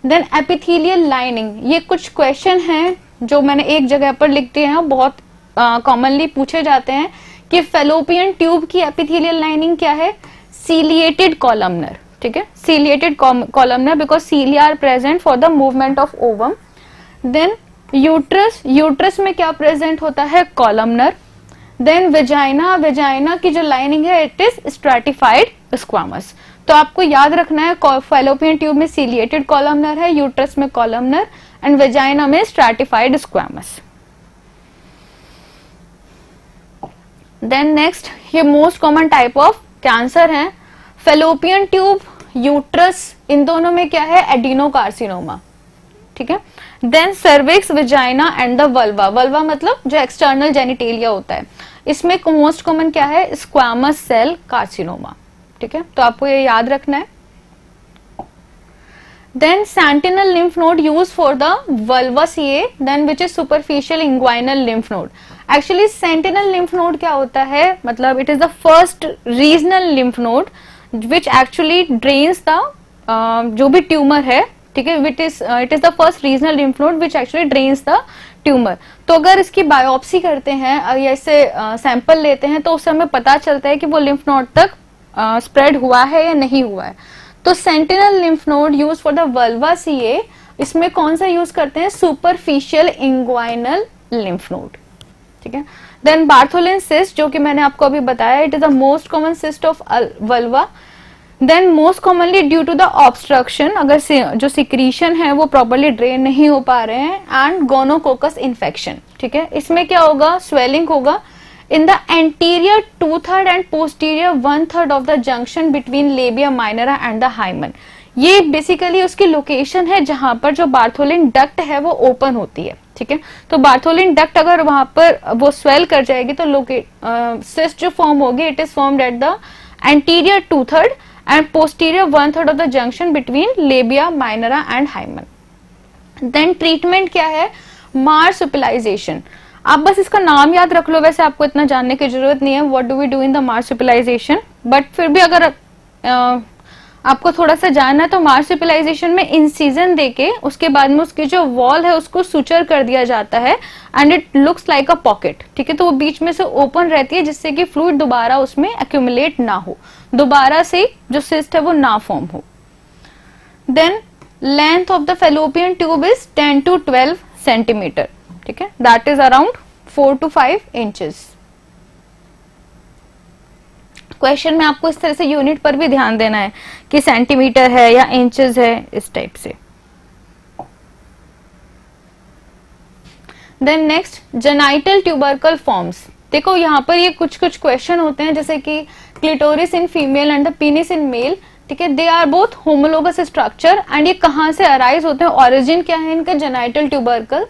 then epithelial lining ये कुछ क्वेश्चन हैं जो मैंने एक जगह पर लिख दिए हैं बहुत कॉमनली uh, पूछे जाते हैं कि फेलोपियन ट्यूब की एपिथीलियल लाइनिंग क्या है? सीलिएटेड कॉलमनर ठीक है? Ciliated columnar because cilia are present for the movement of ovum then uterus uterus में क्या प्रेजेंट होता है? कॉलमनर देन वेजाइना वेजाइना की जो लाइनिंग है इट इज़ स्ट्रेटिफाइड स्क्वामस तो आपको याद रखना है फेलोपियन ट्यूब में सीलिएटेड कॉलमनर है यूट्रस में कॉलमनर एंड वेजाइना में स्ट्रेटिफाइड स्क्वामस देन नेक्स्ट ये most common type of cancer है, फेलोपियन ट्यूब, यूट्रस, इन दोनों में क्या है? एडिनोकार्सिनोमा। ठीक है? Then cervix vagina and the vulva vulva मतलब जो एक्सटर्नल जेनिटेलिया होता है। इसमें मोस्ट कॉमन क्या है? स्क्वामस सेल कार्सिनोमा ठीक है? तो आपको ये याद रखना है। Then sentinel lymph node use for the vulva CA then which is superficial inguinal lymph node actually sentinel lymph node क्या होता है? मतलब it is the first regional lymph node which actually drains the जो भी tumour है, ठीक है? विट is it is the first regional lymph node which actually drains the tumour तो अगर इसकी बायोप्सी करते हैं या इसे सैंपल लेते हैं तो उस समय पता चलता है कि वो लिम्फ नोड तक स्प्रेड हुआ है या नहीं हुआ है। तो sentinel lymph node use for the vulva see इसमें कौन सा यूज़ करते हैं? सुपरफिशियल इंग्वाइनल लिम्फ नोड ठीक है? देन बार्थोलिन सिस्ट जो कि मैंने आपको अभी बताया it is the most common cyst of vulva then most commonly due to the obstruction अगर जो सिक्रीशन है, वो प्रॉपरली ड्रेन नहीं हो पा रहे हैं एंड गोनोकोकस इन्फेक्शन ठीक है? इसमें क्या होगा? स्वेलिंग होगा. In the anterior two third and posterior one third of the junction between labia minora and the hymen ये बेसिकली उसकी लोकेशन है जहाँ पर जो बार्थोलिन डक्ट है, वो ओपन होती है। ठीक है? तो बार्थोलिन डक्ट अगर वहाँ पर वो स्वेल कर जाएगी तो लोकेट सिस्ट जो फॉर्म होगी it is form at the anterior two third and posterior one third of the junction between labia minora and hymen then treatment क्या है? मार्सुपिलाइजेशन आप बस इसका नाम याद रख लो वैसे आपको इतना जानने की ज़रूरत नहीं है what do we do in the marsupialisation but फिर भी अगर uh, आपको थोड़ा सा जानना है तो मार्सिपिलाइजेशन में इंसीजन देके उसके बाद में उसकी जो वॉल है, उसको सुचर कर दिया जाता है and it looks like a pocket ठीक है? तो वो बीच में से ओपन रहती है जिससे कि फ्लूड दोबारा उसमें एक्यूमुलेट ना हो। दोबारा से जो सिस्ट है, वो ना फॉर्म हो। Then length of the fallopian tube is ten to 12 centimetre ठीक है? That is around four to five inches question में आपको इस तरह से यूनिट पर भी ध्यान देना है कि सेंटीमीटर है या इंचेस है, इस टाइप से। Then next genital tubercle forms देखो, यहाँ पर ये कुछ कुछ क्वेश्चन होते हैं, जैसे कि clitoris in female and penis in male ठीक है they are both homologous structure and ये कहाँ से अराइज होते हैं ऑरिजिन क्या है इनका जेनाइटल ट्यूबरकल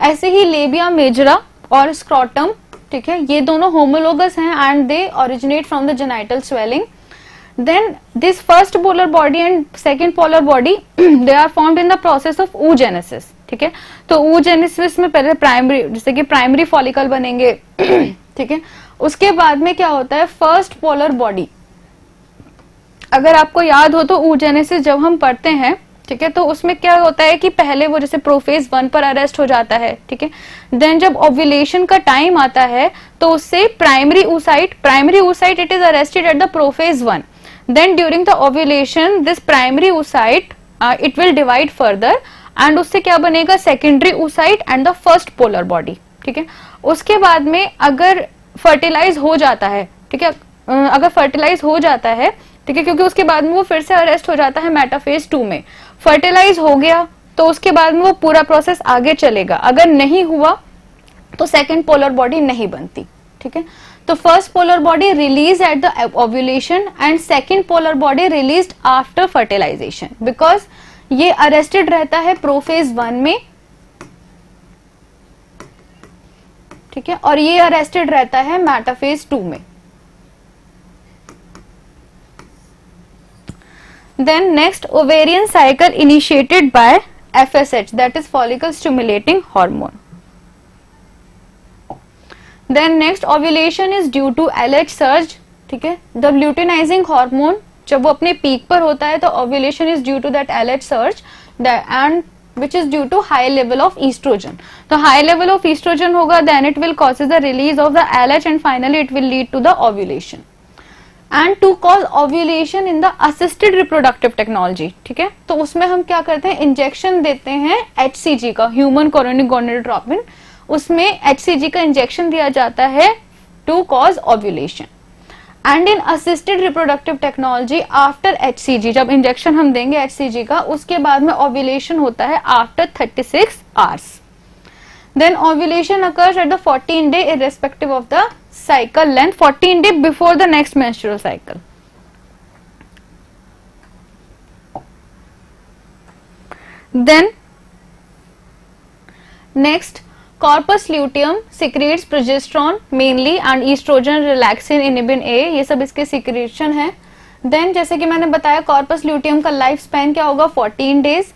ऐसे ही लेबिया मेजरा और स्क्रॉटम ठीक है? ये दोनों होमोलोगस हैं and they originate from the genital swelling then this first polar body and second polar body they are formed in the process of oogenesis. ठीक है? तो oogenesis में पहले प्राइमरी जैसे कि प्राइमरी फॉलिकल बनेंगे, ठीक है? उसके बाद में क्या होता है? फ़र्स्ट पोलर बॉडी अगर आपको याद हो तो oogenesis जब हम पढ़ते हैं ठीक है? तो उसमें क्या होता है कि पहले वो जैसे प्रोफेज वन पर अरेस्ट हो जाता है, ठीक है? देन जब ओव्यूलेशन का टाइम आता है तो उससे primary oocyte primary oocyte it is arrested at the prophase one then during the ovulation this primary oocyte it will divide further and उससे क्या बनेगा? Secondary oocyte and the first polar body ठीक है? उसके बाद में अगर फर्टिलाइज हो जाता है, ठीक है? अगर फर्टिलाइज हो जाता है, ठीक है? क्योंकि उसके बाद में वो फिर से अरेस्ट हो जाता है मेटाफेज टू में। फर्टिलाइज हो गया तो उसके बाद में वो पूरा प्रोसेस आगे चलेगा। अगर नहीं हुआ तो सेकेंड पोलर बॉडी नहीं बनती, ठीक है? तो first polar body release at the ovulation and second polar body release after fertilisation because ये अरेस्टेड रहता है प्रोफेज वन में, ठीक है? और ये अरेस्टेड रहता है मैटाफेज टू में। Then next ovarian cycle initiated by FSH that is follicle stimulating hormone. Then next ovulation is due to LH surge ठीक है द luteinizing hormone जब वो अपने पीक पर होता है तो ovulation is due to that LH surge and which is due to high level of estrogen. तो high level of estrogen होगा then it will causes the release of the LH and finally it will lead to the ovulation. And to cause ovulation in the assisted reproductive technology ठीक है? तो उसमें हम क्या करते हैं? इंजेक्शन देते हैं HCG का ह्यूमन कॉरोनिक गोनेड्रोपिन उसमें HCG का इंजेक्शन दिया जाता है to cause ovulation and in assisted reproductive technology after H जब इंजेक्शन हम देंगे HCG का, उसके बाद में ओव्यूलेशन होता है after 36 hours then ovulation occurs at the 14 day irrespective of the cycle length 14 day before the next menstrual cycle then next corpus luteum secretes progesterone mainly and estrogen relaxin inhibin a ये सब इसके secretion है then जैसे कि मैंने बताया corpus luteum का life span क्या होगा 14 डेज़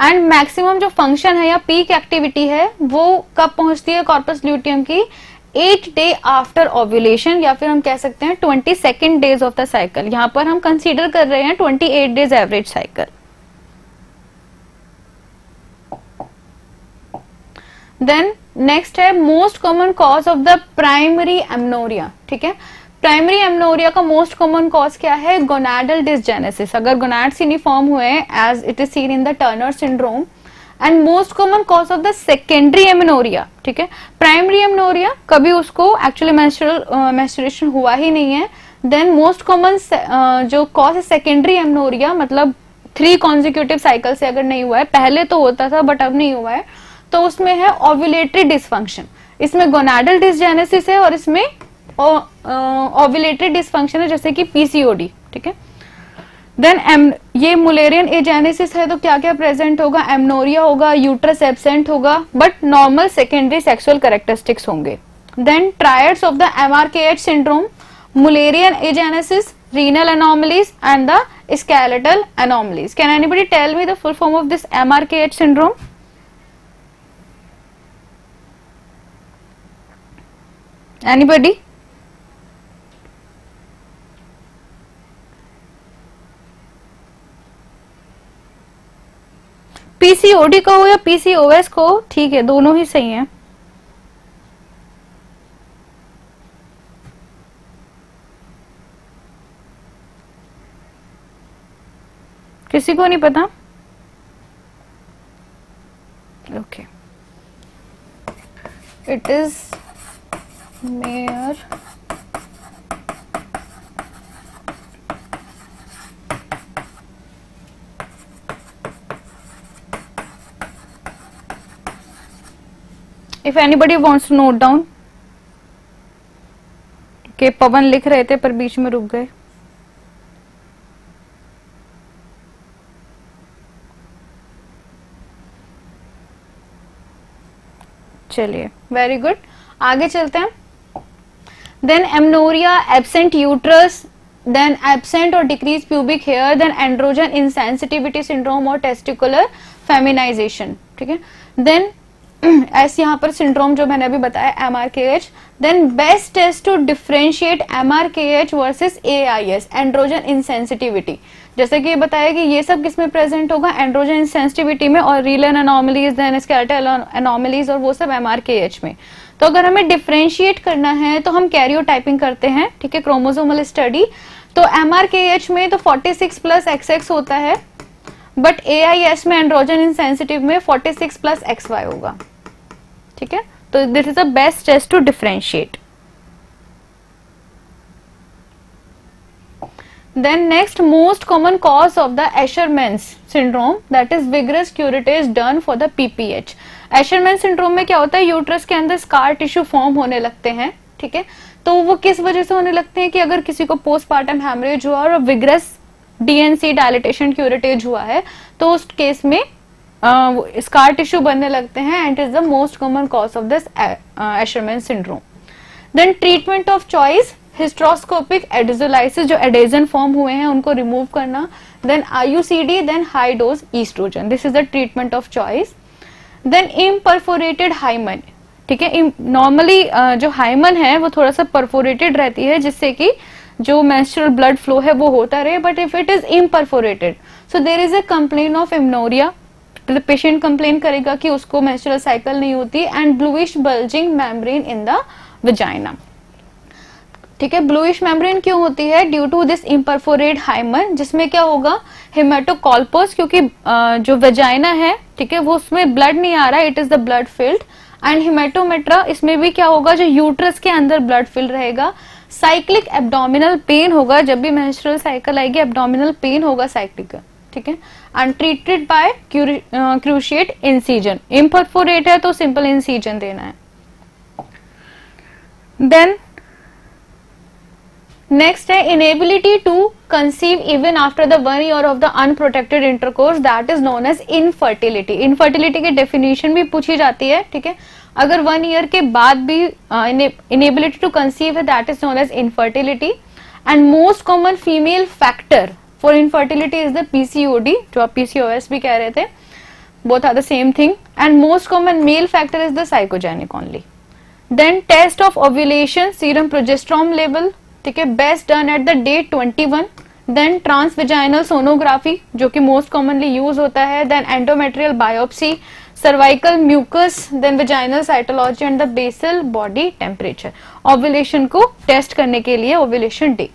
एंड मैक्सिमम जो फ़ंक्शन है या पीक एक्टिविटी है वो कब पहुँचती है कॉर्पस ल्यूटियम की एट डे आफ्टर ओव्यूलेशन या फिर हम कह सकते हैं twenty second days of the cycle यहाँ पर हम कंसीडर कर रहे हैं twenty eight days average cycle then next है most common cause of the primary amenorrhoea ठीक है? प्राइमरी एमनोरिया का मोस्ट कॉमन कॉज क्या है? गोनाडल डिसजेनेसिस अगर गोनाड्स यूनिफॉर्म हुए as it is seen in the Turner syndrome and most common cause of the secondary amenorrhoea ठीक है? Primary amenorrhoea कभी उसको एक्चुअली मेंस्ट्रुएशन हुआ ही नहीं है. देन मोस्ट कॉमन जो कॉज है सेकेंडरी एमनोरिया मतलब थ्री कॉन्जिक्यूटिव साइकिल से अगर नहीं हुआ है, पहले तो होता था बट अब नहीं हुआ है तो उसमें है ओव्यूलेटरी डिसफंक्शन इसमें गोनाडल डिसजेनेसिस है और इसमें ओव्यूलेटरी डिसफंक्शन है, जैसे कि पीसीओडी ठीक है? देन ये मुलेरियन एजेनेसिस है तो क्या क्या प्रेजेंट होगा? एमनोरिया होगा यूट्रस एबसेंट होगा but normal secondary sexual characteristics होंगे। Then triads of the MRKH syndrome Mullerian agenesis renal anomalies, and the skeletal anomalies. Can anybody tell me the full form of this mrkh syndrome? Anybody? PCOD का या PCOS को ठीक है, दोनों ही सही है। किसी को नहीं पता? Okay it is Mayer if anybody wants to note down के पवन लिख रहे थे पर बीच में रुक गए। चलिए वेरी गुड आगे चलते हैं। Then amenorrhoea absent uterus then absent और decrease pubic hair then androgen insensitivity syndrome और टेस्टिकुलर फेमिनाइजेशन ठीक है? देन ऐसे यहाँ पर सिंड्रोम जो मैंने अभी बताया M R K H then best test to differentiate M R K H versus A I S androgen insensitivity जैसे कि ये बताया कि ये सब किसमें प्रेजेंट होगा? एंड्रोजन इनसेंसिटिविटी में और renal anomalies then skeletal anomalies और वो सब एम आर के एच में. तो अगर हमें डिफ्रेंशिएट करना है तो हम कैरियो टाइपिंग करते हैं, ठीक है? क्रोमोजोमल स्टडी तो एम आर के एच में तो 46 प्लस एक्स एक्स होता है बट ए आई एस में एंड्रोजन इनसेंसिटिव में 46 प्लस एक्स वाई होगा. ठीक है? तो this is the best test to differentiate then next, most common cause of the Asherman's syndrome, that is vigorous curettage done for the PPH Asherman syndrome में क्या होता है? Uterus के अंदर स्कार टिश्यू फॉर्म होने लगते हैं, ठीक है? तो वो किस वजह से होने लगते हैं कि अगर किसी को पोस्टमार्टम हेमरेज हुआ और विग्रस डीएनसी डायलिटेशन क्यूरेटेज हुआ है तो उस केस में स्कार टिश्यू बनने लगते हैं and is the most common cause of this Asherman syndrome then treatment of choice hysteroscopic adhesiolysis जो एडेजन फॉर्म हुए हैं, उनको रिमूव करना then IUCD then high dose oestrogen this is the treatment of choice then imperforated hymen ठीक है? Normally जो hymen है, वो थोड़ा सा परफोरेटेड रहती है, जिससे कि जो मेंस्ट्रुअल ब्लड फ्लो है, वो होता रहे but if it is imperforated so there is a complain of amenorrhoea patient complain करेगा कि उसको मेंस्ट्रुअल साइकिल नहीं होती and bluish bulging membrane in the vagina ठीक है ब्लूइश मेम्ब्रेन क्यों होती है? Due to this imperforate hymen जिसमें क्या होगा? हिमेटोकॉल्पोस क्योंकि जो वेजाइना है, ठीक है, वो उसमें ब्लड नहीं आ रहा है it is the blood filled and haematometra इसमें भी क्या होगा? जो यूट्रस के अंदर ब्लड फिल रहेगा। साइक्लिक एब्डोमिनल पेन होगा, जब भी मेंस्ट्रुअल साइकिल आएगी एब्डोमिनल पेन होगा साइक्लिक ठीक है? Treated by cruciate incision imperforate है तो सिंपल इंसीजन देना है। देन नेक्स्ट है inability to conceive even after the one year of the unprotected intercourse that is known as infertility infertility की डेफिनेशन भी पूछी जाती है, ठीक है? अगर वन ईयर के बाद भी इनेबिलिटी टू कंसीव है that is known as infertility and most common female factor for infertility is the PCOD जो आप पीसीओएस भी कह रहे थे both are the same thing and most common male factor is the psychogenic only then test of ovulation serum progesterone level ठीक है best done at the day 21 then transvaginal sonography जो कि मोस्ट कॉमनली यूज़ होता है. Then endometrial biopsy cervical mucus then vaginal cytology and the basal body temperature ovulation को test करने के लिए ovulation day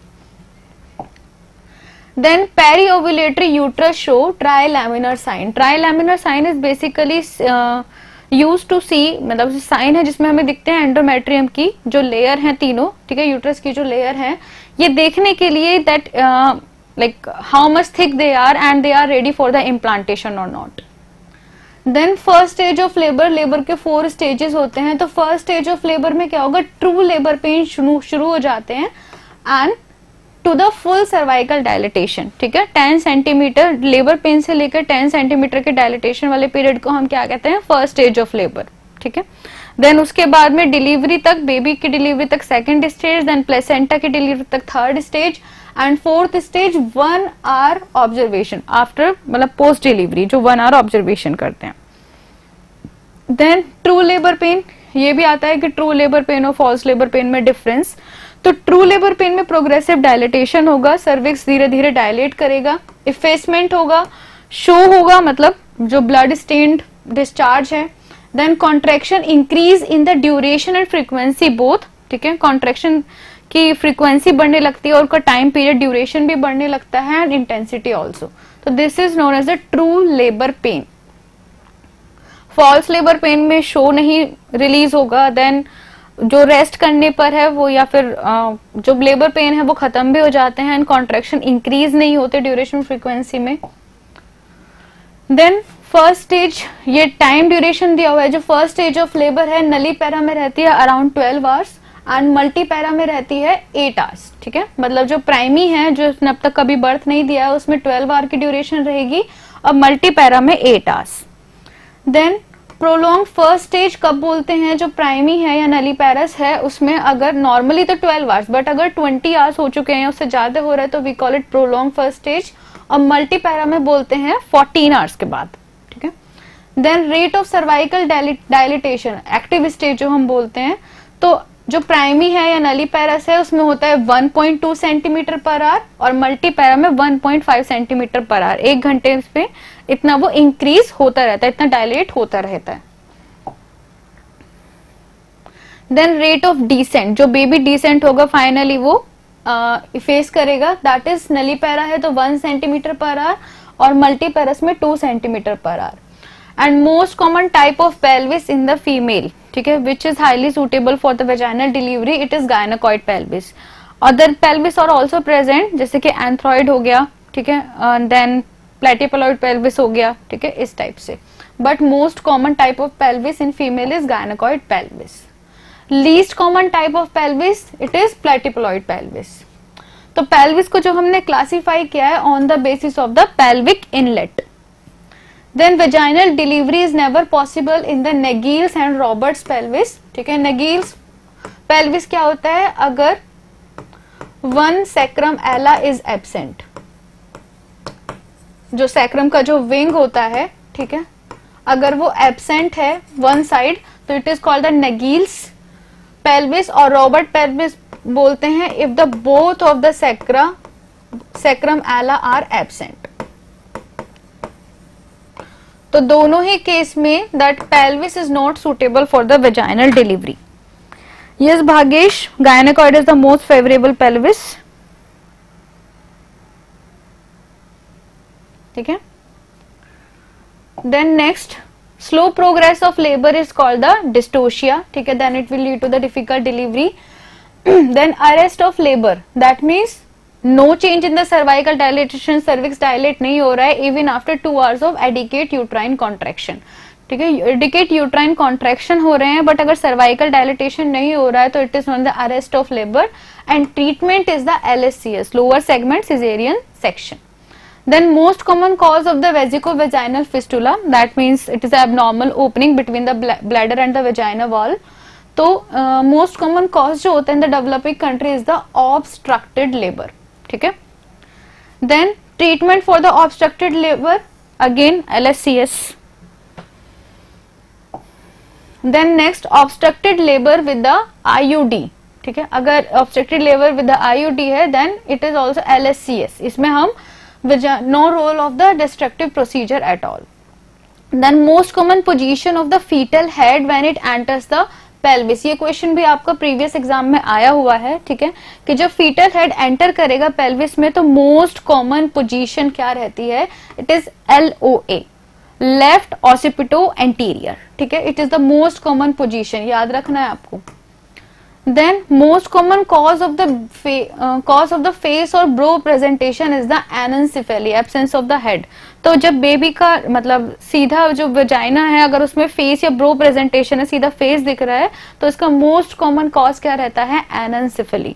then peri ovulatory uterus show trilaminar sign trilaminar sign is basically use to see मतलब sign है जिसमें हमें दिखते हैं एंडोमेट्रियम की, जो लेयर है तीनों, ठीक है यूट्रस की जो लेयर है, ये देखने के लिए that like how much thick they are and they are ready for the implantation और not then first stage of labour labour के फोर स्टेजेस होते हैं तो फ़र्स्ट स्टेज ऑफ़ लेबर में क्या होगा? ट्रू लेबर पेन शुरू हो जाते हैं and to the full cervical dilatation ठीक है? 10 सेंटीमीटर लेबर पेन से लेकर 10 सेंटीमीटर के डायलिटेशन वाले पीरियड को हम क्या कहते हैं? फ़र्स्ट स्टेज ऑफ़ लेबर ठीक है? देन उसके बाद में डिलीवरी तक बेबी की डिलीवरी तक सेकेंड स्टेज देन प्लेसेंटा की डिलीवरी तक third stage and fourth stage one hour observation after मतलब पोस्ट डिलीवरी जो वन आवर ऑब्जर्वेशन करते हैं। देन ट्रू लेबर पेन ये भी आता है कि ट्रू लेबर पेन और फॉल्स लेबर पेन में डिफरेंस तो ट्रू लेबर पेन में प्रोग्रेसिव डायलिटेशन होगा सर्विक्स धीरे धीरे डायलेट करेगा इफेसमेंट होगा शो होगा मतलब जो ब्लड स्टेन्ड डिस्चार्ज है then contraction increase in the duration and frequency both ठीक है? कॉन्ट्रेक्शन की फ्रीक्वेंसी बढ़ने लगती है और उसका टाइम पीरियड ड्यूरेशन भी बढ़ने लगता है एंड इंटेंसिटी ऑल्सो तो this is known as a true labour pain false labour pain में शो नहीं रिलीज़ होगा देन जो रेस्ट करने पर है वो या फिर जो लेबर पेन है वो खत्म भी हो जाते हैं एंड कॉन्ट्रेक्शन इंक्रीज नहीं होते ड्यूरेशन फ्रीक्वेंसी में। देन फ़र्स्ट स्टेज ये टाइम ड्यूरेशन दिया हुआ है। जो फ़र्स्ट स्टेज ऑफ़ लेबर है, नली पैरा में रहती है around twelve hours and multi para में रहती है एट आवर्स ठीक है? मतलब जो प्राइमी है, जो उसने अब तक कभी बर्थ नहीं दिया है, उसमें ट्वेल्व आवर की ड्यूरेशन रहेगी और मल्टी पैरा में eight hours then prolong first stage कब बोलते हैं, जो प्राइमी है या नली पैरस है, उसमें अगर नॉर्मली तो 12 आवर्स बट अगर 20 आवर्स हो चुके हैं, उससे ज़्यादा हो रहा है तो we call it prolong first stage और मल्टी पैरा में बोलते हैं 14 आवर्स के बाद, ठीक है? Then rate of cervical dilatation active stage जो हम बोलते हैं तो जो प्राइमी है या नली पैरस है, उसमें होता है 1.2 सेंटीमीटर पर आर और मल्टी पैरा में 1.5 सेंटीमीटर पर आर एक घंटे में इतना वो इंक्रीज होता रहता है, इतना डायलेट होता रहता है। देन रेट ऑफ़ डिसेंट जो बेबी डिसेंट होगा फाइनली वो इफेस करेगा। दैट इज़ नली पैरा है तो वन सेंटीमीटर पर आर और मल्टीपेरस में two centimetre per hour and most common type of pelvis in the female ठीक है which is highly suitable for the vaginal delivery it is gynaecoid pelvis other pelvis are also present जैसे कि anthropoid हो गया, ठीक है then प्लेटिपोलॉइड pelvis हो गया, ठीक है, इस टाइप से। But most common type of pelvis in female is gynaecoid pelvis least common type of pelvis it is platypelloid pelvis तो पेल्विस को जो हमने क्लासिफाई किया है on the basis of the pelvic inlet then vaginal delivery is never possible in the Naegele's and Robert's pelvis ठीक है Naegele's pelvis क्या होता है? अगर one sacrum ala is absent जो सैक्रम का जो विंग होता है, ठीक है? अगर वो एबसेंट है वन साइड तो it is called the Naegele's pelvis और रॉबर्ट पेल्विस बोलते हैं if the both of the sacra sacrum ala are absent तो दोनों ही केस में that pelvis is not suitable for the vaginal delivery yes Bhagesh gynaecoid is the most favourable pelvis ठीक है? Then next slow progress of labour is called the dystocia ठीक है then it will lead to the difficult delivery then arrest of labor. That means no change in the cervical dilatation cervix dilate नहीं हो रहा है even after two hours of adequate uterine contraction ठीक है adequate uterine contraction हो रहे हैं but अगर सर्वाइकल डायलिटेशन नहीं हो रहा है तो it is on the arrest of labour and treatment is the L S C S lower segment caesarean section then most common cause of the vesico-vaginal fistula, that means it is abnormal opening between the bladder and the vagina wall. तो most common cause जो होता है in the developing country is the obstructed labour ठीक है? Treatment for the obstructed labour again L S C S then next obstructed labour with the ठीक है? अगर obstructed labour with the IUD है also L S C S इसमें हम no role of the destructive procedure at all. Then most common position of the fetal head when it enters the pelvis. ये question भी आपका previous exam में आया हुआ है, ठीक है? कि जब फीटल हेड एंटर करेगा पेल्विस में तो मोस्ट कॉमन पोजीशन क्या रहती है? It is L O A left occipito anterior ठीक है? It is the most common position याद रखना है आपको। Then most common cause of the uh, cause of the face or brow presentation is the anencephaly absence of the head तो जब baby का मतलब सीधा जो वजाइना है अगर उसमें फेस या ब्रो प्रेजेंटेशन है सीधा फेस दिख रहा है तो इसका मोस्ट कॉमन कॉज क्या रहता है एनसिफली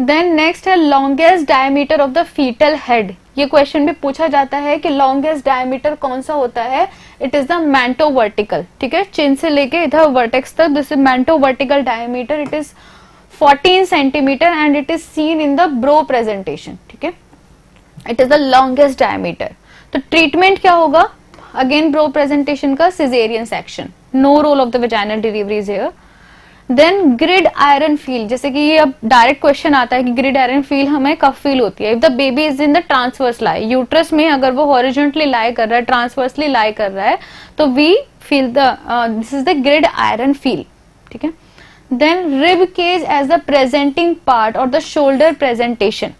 देन नेक्स्ट है longest diameter of the fetal head ये क्वेश्चन भी पूछा जाता है कि लॉन्गेस्ट डायमीटर कौन सा होता है? It is the mento vertical ठीक है? चिन से लेके इधर वर्टेक्स तक this is mento vertical diameter it is 14 centimetre and it is seen in the brow presentation ठीक है? इट इज़ द लॉन्गेस्ट डायमीटर तो ट्रीटमेंट क्या होगा? अगेन ब्रो प्रेजेंटेशन का caesarean section no role of the vaginal deliveries here then grid iron feel जैसे कि ये अब डायरेक्ट क्वेश्चन आता है कि ग्रिड आयरन फील हमें कब फील होती है? If the baby is in the transverse lie uterus में अगर वो हॉरिजेंटली लाई कर रहा है ट्रांसवर्सली लाई कर रहा है तो we feel the this is the grid iron feel ठीक है? Then rib cage as the presenting part और द शोल्डर प्रेजेंटेशन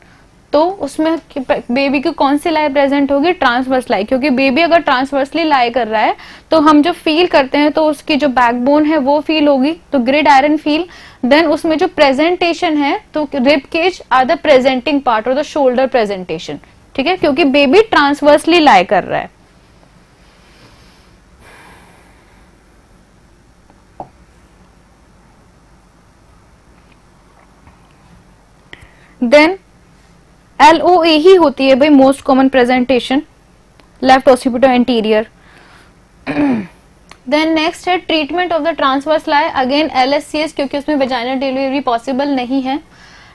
तो उसमें बेबी की कौन सी लाई प्रेजेंट होगी? ट्रांसवर्स लाई क्योंकि बेबी अगर ट्रांसवर्सली लाई कर रहा है तो हम जो फील करते हैं तो उसकी जो बैकबोन है, वो फील होगी। तो ग्रिड आयरन फील देन उसमें जो प्रेजेंटेशन है तो rib cage are the presenting part और द शोल्डर प्रेजेंटेशन ठीक है? क्योंकि बेबी ट्रांसवर्सली लाई कर रहा है। देन एल ओ ए ही होती है भाई most common presentation left occipito anterior then next है treatment of the transverse lie again L S C S क्योंकि उसमें वेजाइनल डिलीवरी पॉसिबल नहीं है.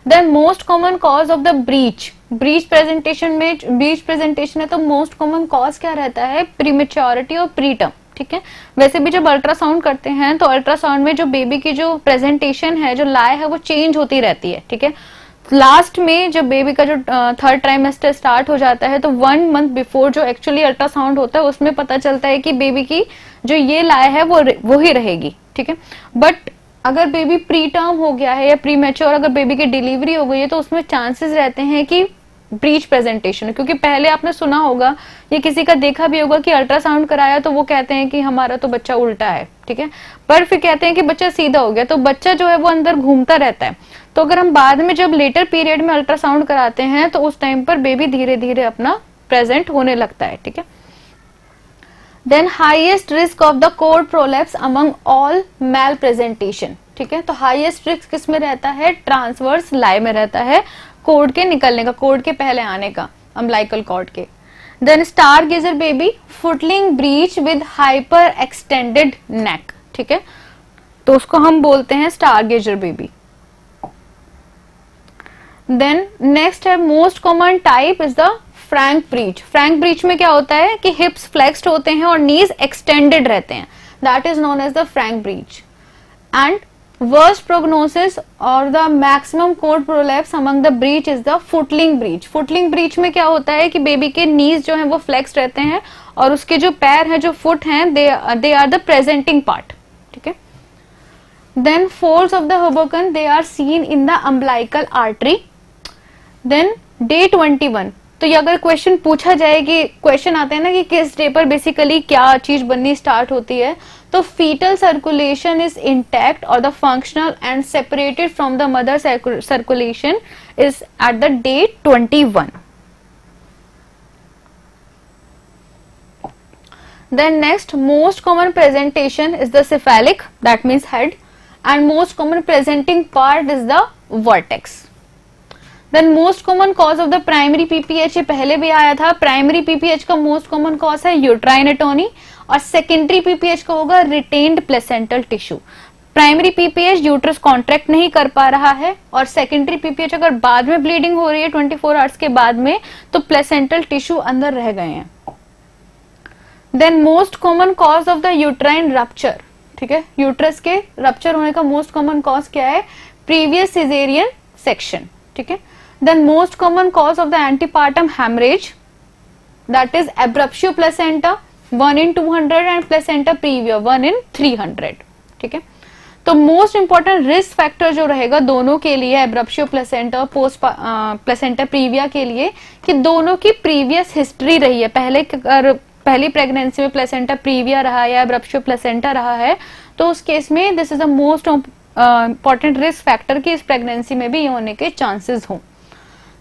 Then most common cause of the breech breech presentation में ब्रीच प्रेजेंटेशन है तो most common cause क्या रहता है? प्रीमेच्योरिटी और प्रीटर्म ठीक है? वैसे भी जब अल्ट्रासाउंड करते हैं तो अल्ट्रासाउंड में जो बेबी की जो प्रेजेंटेशन है, जो लाए है, वो चेंज होती रहती है, ठीक है? लास्ट में जब बेबी का जो थर्ड ट्राइमेस्टर स्टार्ट हो जाता है तो वन मंथ बिफोर जो एक्चुअली अल्ट्रासाउंड होता है, उसमें पता चलता है कि बेबी की जो ये लाए है, वो वो ही रहेगी, ठीक है? बट अगर बेबी प्री टर्म हो गया है या प्री मेच्योर अगर बेबी की डिलीवरी हो गई है तो उसमें चांसेस रहते हैं कि ब्रीच प्रेजेंटेशन क्योंकि पहले आपने सुना होगा, या किसी का देखा भी होगा कि अल्ट्रासाउंड कराया तो वो कहते हैं कि हमारा तो बच्चा उल्टा है। ठीक है? पर फिर कहते हैं कि बच्चा सीधा हो गया तो बच्चा जो है वो अंदर घूमता रहता है। तो अगर हम बाद में जब लेटर पीरियड में अल्ट्रासाउंड कराते हैं तो उस टाइम पर बेबी धीरे धीरे अपना प्रेजेंट होने लगता है, ठीक है? Then highest risk of the cord prolapse among all mal presentation ठीक है? तो हाइएस्ट रिस्क किसमें रहता है? ट्रांसवर्स लाई में रहता है कोड के निकलने का कोड के पहले आने का अम्लाइकल कॉर्ड के। Then star gazer baby footling breech with hyper extended neck ठीक है? तो उसको हम बोलते हैं star gazer baby then next है most common type is the frank breech frank breech में क्या होता है कि हिप्स फ्लेक्स्ड होते हैं और नीज एक्सटेंडेड रहते हैं. That is known as the frank breech and worst prognosis और the maximum cord prolapse among the breech is the footling breech footling breech में क्या होता है कि बेबी के नीज जो है वो फ्लेक्स रहते हैं और उसके जो पैर हैं, जो फुट हैं they they are the presenting part ठीक है? Then folds of the Hoboken they are seen in the umbilical artery then day twenty one तो ये अगर क्वेश्चन पूछा जाए कि क्वेश्चन आते हैं ना कि किस डे पर बेसिकली क्या चीज़ बननी स्टार्ट होती है तो फीटल सर्कुलेशन इज़ इंटैक्ट और the functional and separated from the mother circulation is at the date twenty one then next most common presentation is the cephalic that means head and most common presenting part is the vertex then most common cause of the primary PPH पहले भी आया था। Primary PPH का most common cause है uterine atony और secondary PPH का होगा retained placental tissue primary PPH uterus contract नहीं कर पा रहा है और सेकेंडरी पीपीएच अगर बाद में ब्लीडिंग हो रही है 24 फोर आवर्स के बाद में तो प्लेसेंटल टिश्यू अंदर रह गए हैं. Then most common cause of the uterine rupture ठीक है? यूट्रस के रप्चर होने का मोस्ट कॉमन कॉज क्या है? प्रीवियस सिजेरियन सेक्शन ठीक है? Then most common cause of the antepartum haemorrhage antepartum is that is abruptio placenta 1 in 200 and placenta previa 1 in 300 ठीक है? तो मोस्ट इंपॉर्टेंट रिस्क फैक्टर जो रहेगा दोनों के लिए abruptio placenta post placenta previa के लिए, कि दोनों की प्रीवियस हिस्ट्री रही है। पहले पहली प्रेगनेंसी में प्लेसेंटा प्रीविया रहा या एब्रप्शियो प्लेसेंटा रहा है तो उस केस में this is the most important risk factor कि इस प्रेगनेंसी में भी ये होने के चांसेस हों।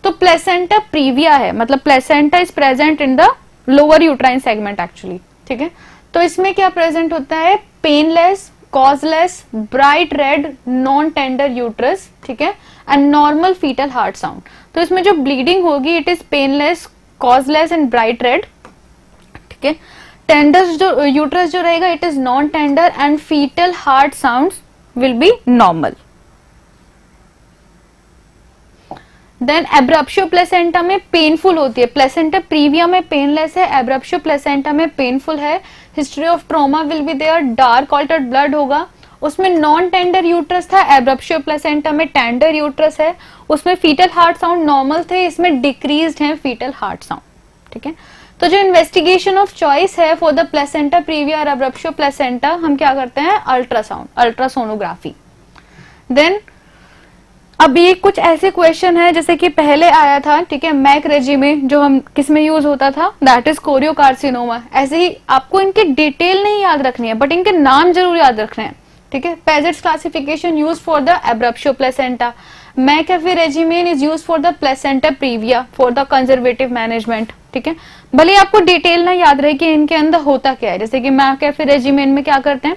तो प्लेसेंटा प्रीविया है मतलब placenta is present in the lower uterine segment actually ठीक है? तो इसमें क्या प्रेजेंट होता है? Painless causeless bright red non tender uterus ठीक है? And normal fetal heart sound तो इसमें जो ब्लीडिंग होगी it is painless causeless and bright red ठीक है? टेंडर जो यूट्रस जो रहेगा it is non tender and fetal heart sound will be normal then abruptio placenta में पेनफुल होती है। प्लेसेंटा प्रीविया में पेनलेस है एब्रप्शो प्लेसेंटा में पेनफुल है। History of trauma will be there dark altered blood होगा। उसमें नॉन टेंडर यूट्रस था एब्रप्शो प्लेसेंटा में टेंडर यूट्रस है। उसमें फीटल हार्ट साउंड नॉर्मल थे, इसमें डिक्रीज है फीटल हार्ट साउंड ठीक है? तो जो इन्वेस्टिगेशन ऑफ़ चॉइस है फॉर द प्लेसेंटा प्रीविया और एब्रप्शो प्लेसेंटा हम क्या करते हैं? अल्ट्रासाउंड अल्ट्रासोनोग्राफी देन ये कुछ ऐसे क्वेश्चन है, जैसे कि पहले आया था, ठीक है, मैक रेजी में, जो हम किसमें यूज़ होता था दैट इज़ कोरियो कार्सिनोमा ऐसे ही आपको इनके डिटेल नहीं याद रखनी है बट इनके नाम ज़रूर याद रखने हैं, ठीक है? Paget's classification use for the abruptio placenta Macafee regimen is use for the placenta previa for the conservative management ठीक है? भले आपको डिटेल ना याद रहे कि इनके अंदर होता क्या है, जैसे कि मैकेफी रेजिमेन में क्या करते हैं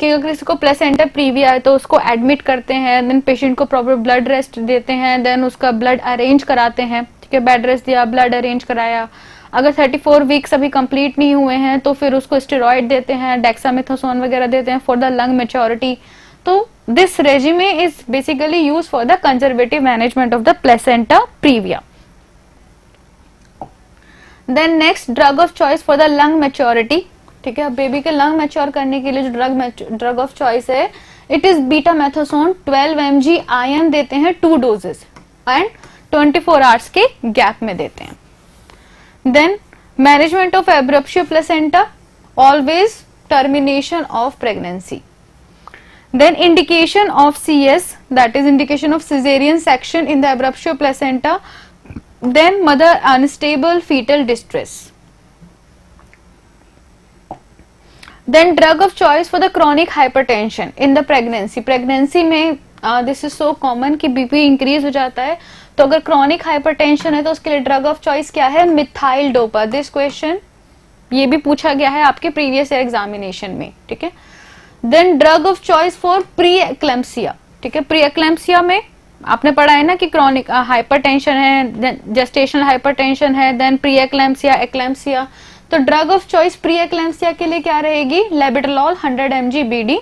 कि अगर किसी को प्लेसेंटर प्रीविया है तो उसको एडमिट करते हैं देन पेशेंट को प्रॉपर ब्लड रेस्ट देते हैं देन उसका ब्लड अरेंज कराते हैं, ठीक है बेड रेस्ट दिया ब्लड अरेंज कराया। अगर 34 वीक्स अभी कंप्लीट नहीं हुए हैं तो फिर उसको स्टेरॉइड देते हैं डेक्सामेथोसोन वगैरह देते हैं फॉर द लंग मेच्योरिटी तो this regime is basically use for the conservative management of the placenta previa then next drug of choice for the lung maturity ठीक है? बेबी के लंग मैच्योर करने के लिए जो ड्रग ड्रग ऑफ़ चॉइस है it is betamethasone 12 M G IM देते हैं two doses and 24 four hours के गैप में देते हैं। Then management of abruptio placenta always termination of pregnancy then indication of cs that is indication of cesarean section in the abruptio placenta then mother unstable fetal distress then drug of choice for the chronic hypertension in the pregnancy pregnancy में this is so common कि BP increase हो जाता है। तो अगर chronic hypertension है तो उसके लिए ड्रग ऑफ़ चॉइस क्या है? मिथाइल डोपा दिस क्वेश्चन ये भी पूछा गया है आपके प्रीवियस एग्जामिनेशन में, ठीक है? Then drug of choice for pre eclampsia ठीक है? प्री एक्लेम्सिया में आपने पढ़ा है ना कि क्रॉनिक हाइपरटेंशन है जेस्टेशनल हाइपरटेंशन है देन प्री एक्लेम्सिया एक्लेम्सिया तो drug of choice pre eclampsia के लिए क्या रहेगी? Labetalol 100 M G B D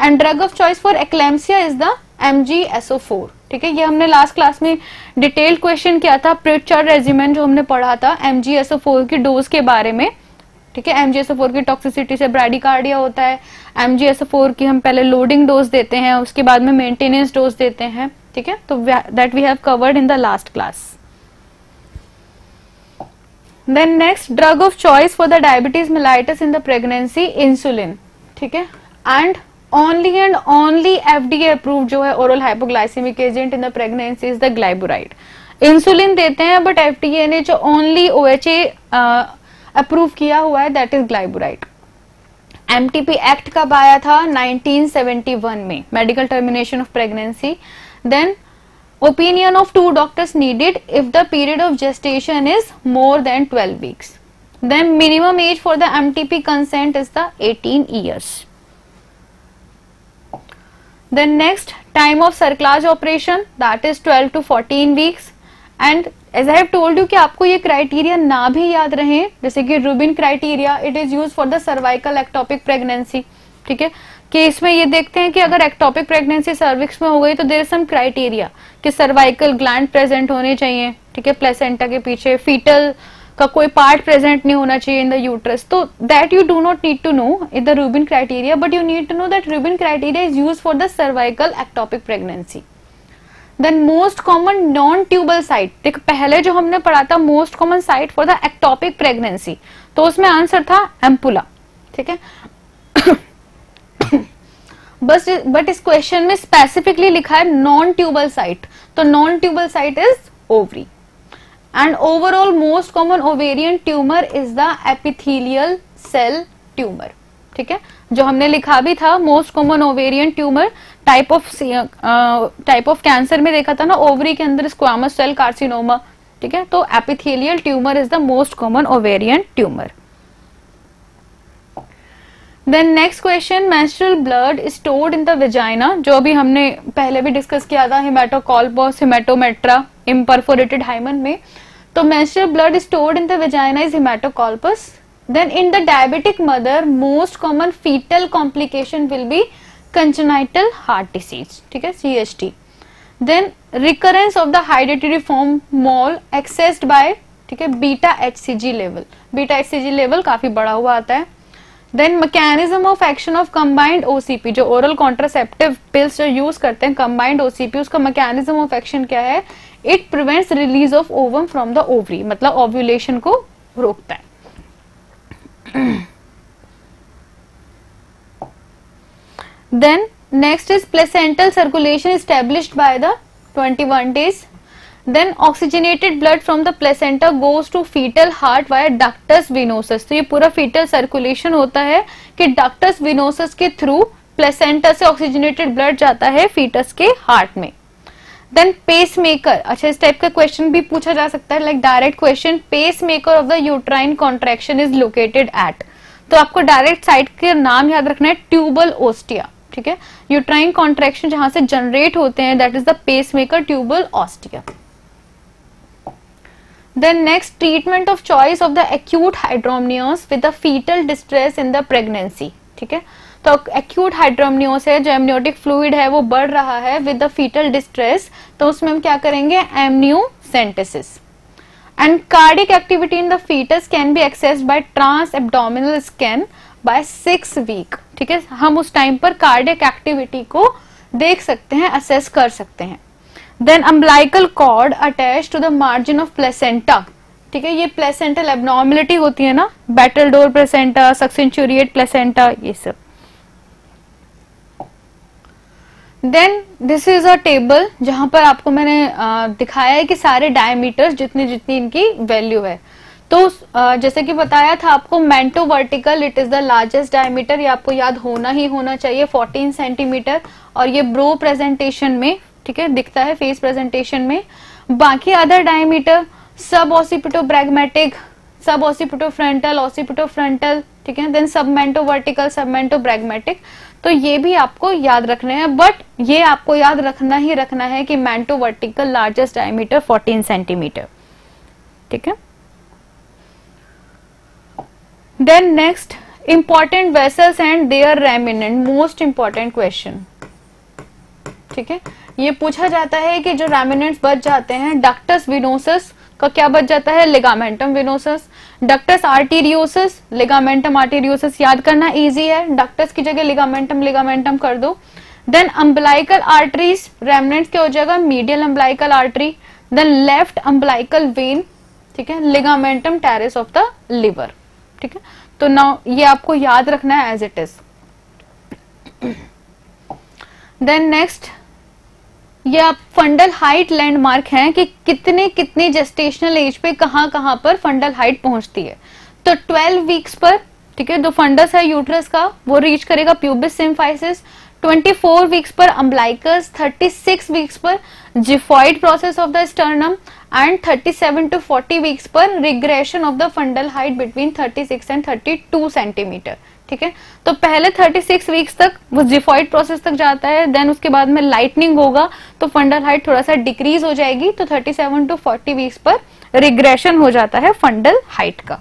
and drug of choice for eclampsia is the M G SO four ठीक है? ये हमने लास्ट क्लास में डिटेल्ड क्वेश्चन किया था प्रिचर रेजिमेंट जो हमने पढ़ा था एम जी एसओ फोर की डोज के बारे में। ठीक है? एम फोर की टॉक्सिसिटी से ब्राडिकार्डिया होता है। एम फोर की हम पहले लोडिंग डोज देते हैं, उसके बाद में मेंटेनेंस डोज देते हैं। ठीक है? तो that we have covered in the last class then next drug of choice for the diabetes mellitus in the pregnancy insulin ठीक है? And only and only F D approve जो है oral hypoglycaemic agent in the pregnancy is the glyburide insulin देते हैं but F D A ने जो only O H A approve किया हुआ है that is glyburide MTP act कब आया था? 1971 में medical termination of pregnancy then opinion of two doctors needed if the period of gestation is more than 12 weeks then minimum age for the MTP consent is the 18 years then next, time of circlage operation, that is 12 to 14 weeks. And as I have told you कि आपको ये criteria ना भी याद रहे, जैसे कि Rubin criteria it is use for the cervical ectopic pregnancy ठीक है? कि इसमें ये देखते हैं कि अगर एक्टोपिक प्रेगनेंसी सर्विक्स में हो गई तो देर सम क्राइटेरिया कि सर्वाइकल ग्लैंड प्रेजेंट होने चाहिए, ठीक है? प्लेसेंटा के पीछे फीटल का कोई पार्ट प्रेजेंट नहीं होना चाहिए इन द यूट्रस तो that you do not need to know in the Rubin criteria but you need to know that Rubin criteria is use for the cervical ectopic pregnancy then most common non tubal site देख, पहले जो हमने पढ़ा था most common site for the ectopic pregnancy तो उसमें answer था ampulla ठीक है? बस बट इस क्वेश्चन में स्पेसिफिकली लिखा है नॉन ट्यूबल साइट तो non tubal site is ovary and overall most common ovarian tumour is the epithelial cell tumour ठीक है? जो हमने लिखा भी था most common ovarian tumour type of type of cancer में देखा था ना ओवरी के अंदर स्क्वामस सेल कार्सिनोमा ठीक है? तो epithelial tumour is the most common ovarian tumour then next question menstrual blood is stored in the vagina जो अभी हमने पहले भी डिस्कस किया था हिमेटोकॉल्पोस हिमेटोमेट्रा इम्परफोरेटेड हाइमन में। तो menstrual blood is stored in the vagina is haematocolpos then in the diabetic mother most common fetal complication will be congenital heart disease ठीक है C H T then recurrence of the hydatidiform mole assessed by ठीक है beta hCG level beta hCG level काफ़ी बड़ा हुआ आता है। Then mechanism of action of combined OCP जो ओरल कॉन्ट्रासेप्टिव पिल्स जो यूज़ करते हैं कंबाइंड ओसीपी उसका मैकेनिज्म ऑफ़ एक्शन क्या है? It prevents release of ovum from the ovary मतलब ओव्यूलेशन को रोकता है। Then next is placental circulation established by the 21 days then oxygenated blood from the placenta goes to fetal heart via ductus venosus तो ये पूरा fetal circulation होता है कि डक्टस विनोसस के थ्रू प्लेसेंटा से ऑक्सीजनेटेड ब्लड जाता है फीटस के हार्ट में। देन पेस मेकर अच्छा इस टाइप का क्वेश्चन भी पूछा जा सकता है like direct question pacemaker of the uterine contraction is located at तो आपको डायरेक्ट साइट के नाम याद रखना है ट्यूबल ओस्टिया ठीक है? यूट्राइन कॉन्ट्रेक्शन जहाँ से जनरेट होते हैं that is the pacemaker tubal ostia then next treatment of choice of the acute hydramnios with the fetal distress in the pregnancy ठीक है? तो एक्यूट हाइड्रोमनियोस है, जो एमनियोटिक फ्लूइड है, वो बढ़ रहा है विद द फीटल डिस्ट्रेस तो उसमें हम क्या करेंगे? Amniocentesis and cardiac activity in the fetus can be access by trans abdominal scan by six week ठीक है? हम उस टाइम पर कार्डिक एक्टिविटी को देख सकते हैं असेस कर सकते हैं। Then umbilical cord attach to the margin of placenta ठीक है ये प्लेसेंटल एबनॉर्मिलिटी होती है ना? Battledore placenta succenturiate placenta ये सब। Then this is a table जहाँ पर आपको मैंने आ, दिखाया है कि सारे डायमीटर्स जितनी जितनी इनकी वैल्यू है। तो आ, जैसे कि बताया था आपको mento vertical it is the largest diameter ये आपको याद होना ही होना चाहिए 14 सेंटीमीटर और ये ब्रो प्रेजेंटेशन में ठीक है, दिखता है फेस प्रेजेंटेशन में। बाकी अदर डायमीटर सब ऑसिपिटो ब्रैगमेटिक सब ऑसिपिटो फ्रंटल ऑसिपिटो फ्रंटल ठीक है then submento vertical submento bregmatic तो ये भी आपको याद रखने हैं बट ये आपको याद रखना ही रखना है कि mento vertical largest diameter 14 centimetre ठीक है? Then next important vessels and their remnant most important question ठीक है? ये पूछा जाता है कि जो रेमिनेंट्स बच जाते हैं डक्टस विनोसस का क्या बच जाता है? Ligamentum venosus ductus arteriosus ligamentum arteriosus याद करना इजी है। डक्टस की जगह लिगामेंटम लिगामेंटम कर दो। देन अम्बलाइकल आर्टरीज रेमनेंट की हो जाएगा? Medial umbilical artery then left umbilical vein ठीक है? Ligamentum teres of the liver ठीक है? तो नाउ ये आपको याद रखना है as it is then next ये फंडल हाइट लैंडमार्क हैं कि कितने कितने जेस्टेशनल एज पे कहाँ कहाँ पर फंडल हाइट पहुँचती है। तो 12 वीक्स पर, ठीक है, जो फंडस है यूट्रस का, वो रीच करेगा प्यूबिस सिम्फाइसिस 24 वीक्स पर अम्बलाइकस 36 वीक्स पर xiphoid process of the sternum and 37 to 40 weeks पर regression of the fundal height between 36 and 32 centimetre ठीक है? तो पहले 36 वीक्स तक वो जिफॉइड प्रोसेस तक जाता है देन उसके बाद में लाइटनिंग होगा तो फंडल हाइट थोड़ा सा डिक्रीज हो जाएगी तो 37 टू 40 वीक्स पर रिग्रेशन हो जाता है फंडल हाइट का।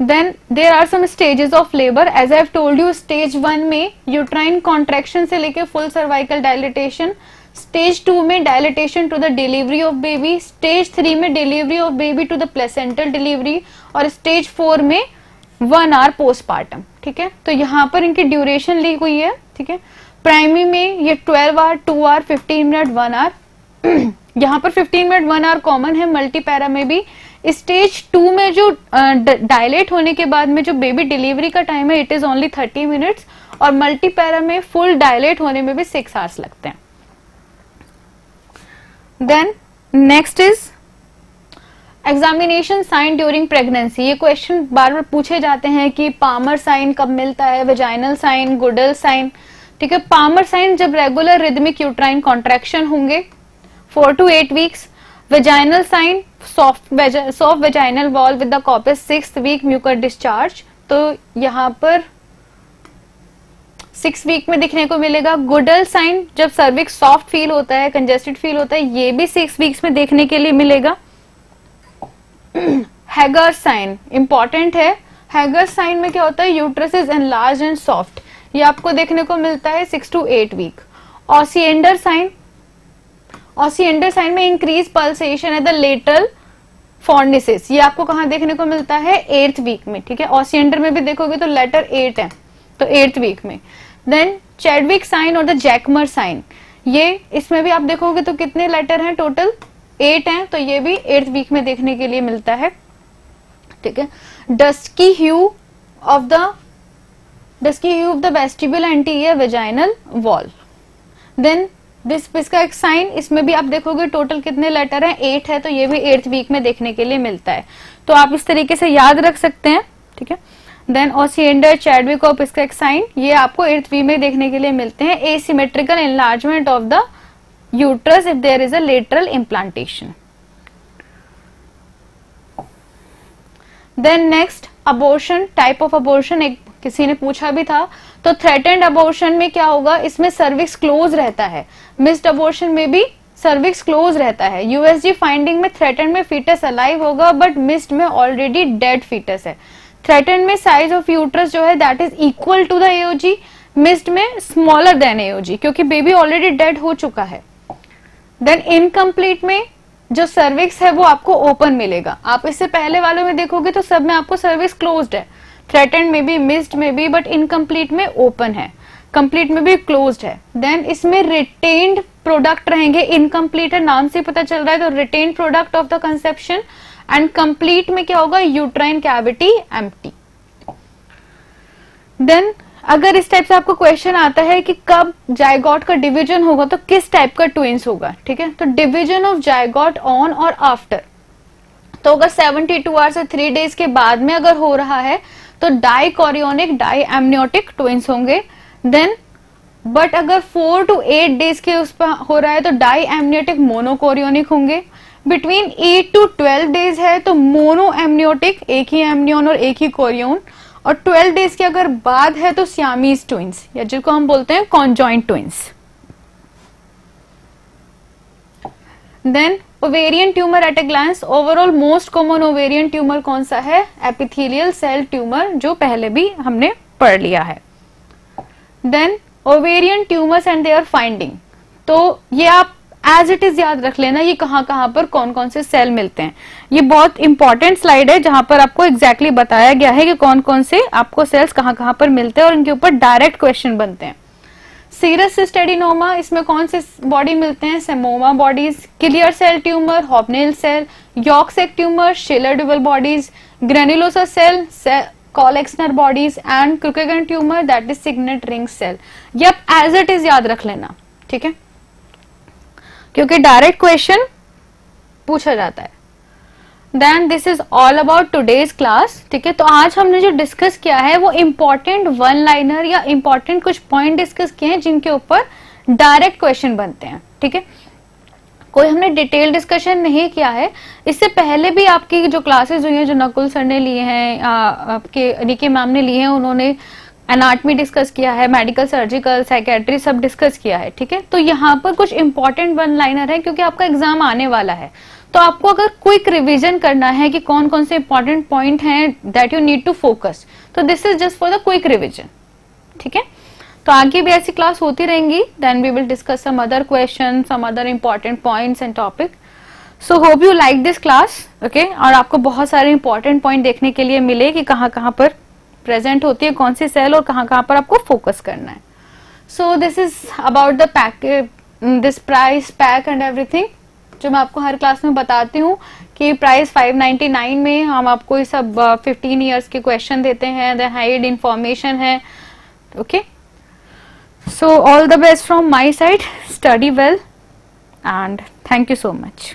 Then there are some stages of labour as I told you stage one में यूट्राइन कॉन्ट्रेक्शन से लेके full cervical dilatation stage two में dilatation to the delivery of baby stage three में delivery of baby to the placental delivery और stage four में one hour postmortem ठीक है? तो यहाँ पर इनकी ड्यूरेशन ली हुई है, ठीक है? प्राइमरी में ये twelve hour two hour fifteen minute one hour यहाँ पर 15 मिनट वन आवर कॉमन है मल्टी पैरा में भी। स्टेज टू में जो डायलेट होने के बाद में जो बेबी डिलीवरी का टाइम है इट इज़ ओनली 30 मिनट्स और मल्टी पैरा में फुल डायलेट होने में भी सिक्स आवर्स लगते हैं। Then next is examination sign during pregnancy ये क्वेश्चन बार बार पूछे जाते हैं कि पामर साइन कब मिलता है वेजाइनल साइन गुडल साइन ठीक है पामर साइन जब रेगुलर रिदमिक यूट्राइन कॉन्ट्रेक्शन होंगे four to eight weeks vaginal sign soft soft vaginal wall with the copious six week mucous discharge तो यहाँ पर सिक्स वीक में दिखने को मिलेगा। गुडल साइन जब सर्विक्स सॉफ्ट फील होता है कंजेस्टेड फील होता है, ये भी सिक्स वीक्स में देखने के लिए मिलेगा। हैगर साइन इंपॉर्टेंट है. हैगर साइन में क्या होता है? Uterus is an large and soft ये आपको देखने को मिलता है six to eight week Osiander sign Osiander sign में इंक्रीज पल्सेशन है द लेटल फॉर्निसिस ये आपको कहा देखने को मिलता है? एट्थ वीक में, ठीक है? ऑसियंडर में भी देखोगे तो लेटर एट है तो एट्थ वीक में. देन चैडविक साइन और द जैकमर साइन ये, इसमें भी आप देखोगे तो कितने लेटर हैं टोटल एट हैं तो ये भी एट्थ वीक में देखने के लिए मिलता है। ठीक है? Dusky hue of the dusky hue of the vestibule anterior vaginal wall then this इसका एक साइन इसमें भी आप देखोगे टोटल कितने लेटर हैं? एट है तो ये भी एट्थ वीक में देखने के लिए मिलता है। तो आप इस तरीके से याद रख सकते हैं, ठीक है? देन ओसिएंडर चैडविक ऑफ़ इसका एक साइन ये आपको एट्थ वीक में देखने के लिए मिलते हैं। Asymmetrical enlargement of the uterus if there is a lateral implantation then next abortion type of abortion एक किसी ने पूछा भी था तो थ्रेटेंड अबोर्शन में क्या होगा? इसमें सर्विक्स क्लोज रहता है। मिस्ड अबोर्शन में भी सर्विक्स क्लोज रहता है। यूएसजी फाइंडिंग में थ्रेटेंड में फीटस अलाइव होगा बट मिस्ड में ऑलरेडी डेड फीटस है। थ्रेटेंड में साइज़ ऑफ़ यूट्रस जो है that is equal to the AOG missed में स्मॉलर देन एओजी क्योंकि बेबी ऑलरेडी डेड हो चुका है। देन इनकम्प्लीट में जो सर्विक्स है वो आपको ओपन मिलेगा। आप इससे पहले वालों में देखोगे तो सब में आपको सर्विस क्लोज्ड है। थ्रेटेंड में भी मिस्ड में भी बट इनकम्प्लीट में ओपन है। कंप्लीट में भी क्लोज्ड है। देन इसमें रिटेन्ड प्रोडक्ट रहेंगे। इनकम्प्लीट है, नाम से पता चल रहा है तो retain product of the conception and complete में क्या होगा? यूट्राइन कैविटी एम्प्टी देन अगर इस टाइप से आपको क्वेश्चन आता है कि कब जायगॉट का डिवीज़न होगा तो किस टाइप का ट्विंस होगा, ठीक है? तो डिवीज़न ऑफ़ जायगॉट ऑन और आफ्टर तो अगर 72 टू आवर्स या थ्री डेज़ के बाद में अगर हो रहा है तो die chorionic die amniotic twins होंगे। देन बट अगर फोर टू एट डेज़ के उस पर हो रहा है तो डाई एमनियोटिक मोनोकोरियोनिक होंगे। Between eight to twelve days है तो मोनो एमनियोटिक एक ही एमनियोन और एक ही कोरियोन और ट्वेल्व डेज़ के अगर बाद है तो सियामीज ट्विंस, या जिसको हम बोलते हैं conjoint twins. Then ovarian tumour at a glance overall most common ovarian tumour कौन सा है? एपिथेलियल सेल ट्यूमर जो पहले भी हमने पढ़ लिया है। Then ovarian tumours and their finding तो ये आप एज इट इज़ याद रख लेना ये कहाँ कहाँ पर कौन कौन से सेल मिलते हैं। ये बहुत इंपॉर्टेंट स्लाइड है, जहाँ पर आपको एग्जैक्टली exactly बताया गया है कि कौन कौन से आपको सेल्स कहाँ कहाँ पर मिलते हैं और इनके ऊपर डायरेक्ट क्वेश्चन बनते हैं। सीरस स्टेडिनोमा इसमें कौन से बॉडी मिलते हैं? Psammoma bodies clear cell tumour hobnail cell yolk sac tumour Schiller Duval bodies granulosa cell Call Exner bodies and Krukenberg tumour that is signet ring cell ये आप एज इट इज़ याद रख लेना, ठीक है? क्योंकि डायरेक्ट क्वेश्चन पूछा जाता है। Then this is all about today's class ठीक है? तो आज हमने जो डिस्कस किया है, वो इम्पोर्टेंट वन लाइनर या इम्पोर्टेंट कुछ पॉइंट डिस्कस किए हैं जिनके ऊपर डायरेक्ट क्वेश्चन बनते हैं, ठीक है? कोई हमने डिटेल डिस्कशन नहीं किया है। इससे पहले भी आपकी जो क्लासेस हुई हैं, जो नकुल सर ने लिए हैं आपके निके मैम ने लिए हैं, उन्होंने एनाटमी डिस्कस किया है मेडिकल सर्जिकल साइकेट्री सब डिस्कस किया है, ठीक है? तो यहाँ पर कुछ इंपॉर्टेंट वन लाइनर है, क्योंकि आपका एग्ज़ाम आने वाला है। तो आपको अगर क्विक रिविजन करना है कि कौन कौन से इंपॉर्टेंट पॉइंट हैं that you need to focus तो this is just for the quick revision ठीक है? तो आगे भी ऐसी क्लास होती रहेंगी then we will discuss some other question some other important points and topic so hope you like this class okay और आपको बहुत सारे इंपॉर्टेंट पॉइंट देखने के लिए मिले कि कहाँ कहाँ पर प्रेजेंट होती है, कौन सी सेल और कहाँ कहाँ पर आपको फोकस करना है। So this is about the pack this price pack and everything जो मैं आपको हर क्लास में बताती हूँ कि प्राइस 599 में हम आपको ये सब फिफ्टीन ईयर्स के क्वेश्चन देते हैं द हाइड इंफॉर्मेशन है okay so all the best from my side study well and thank you so much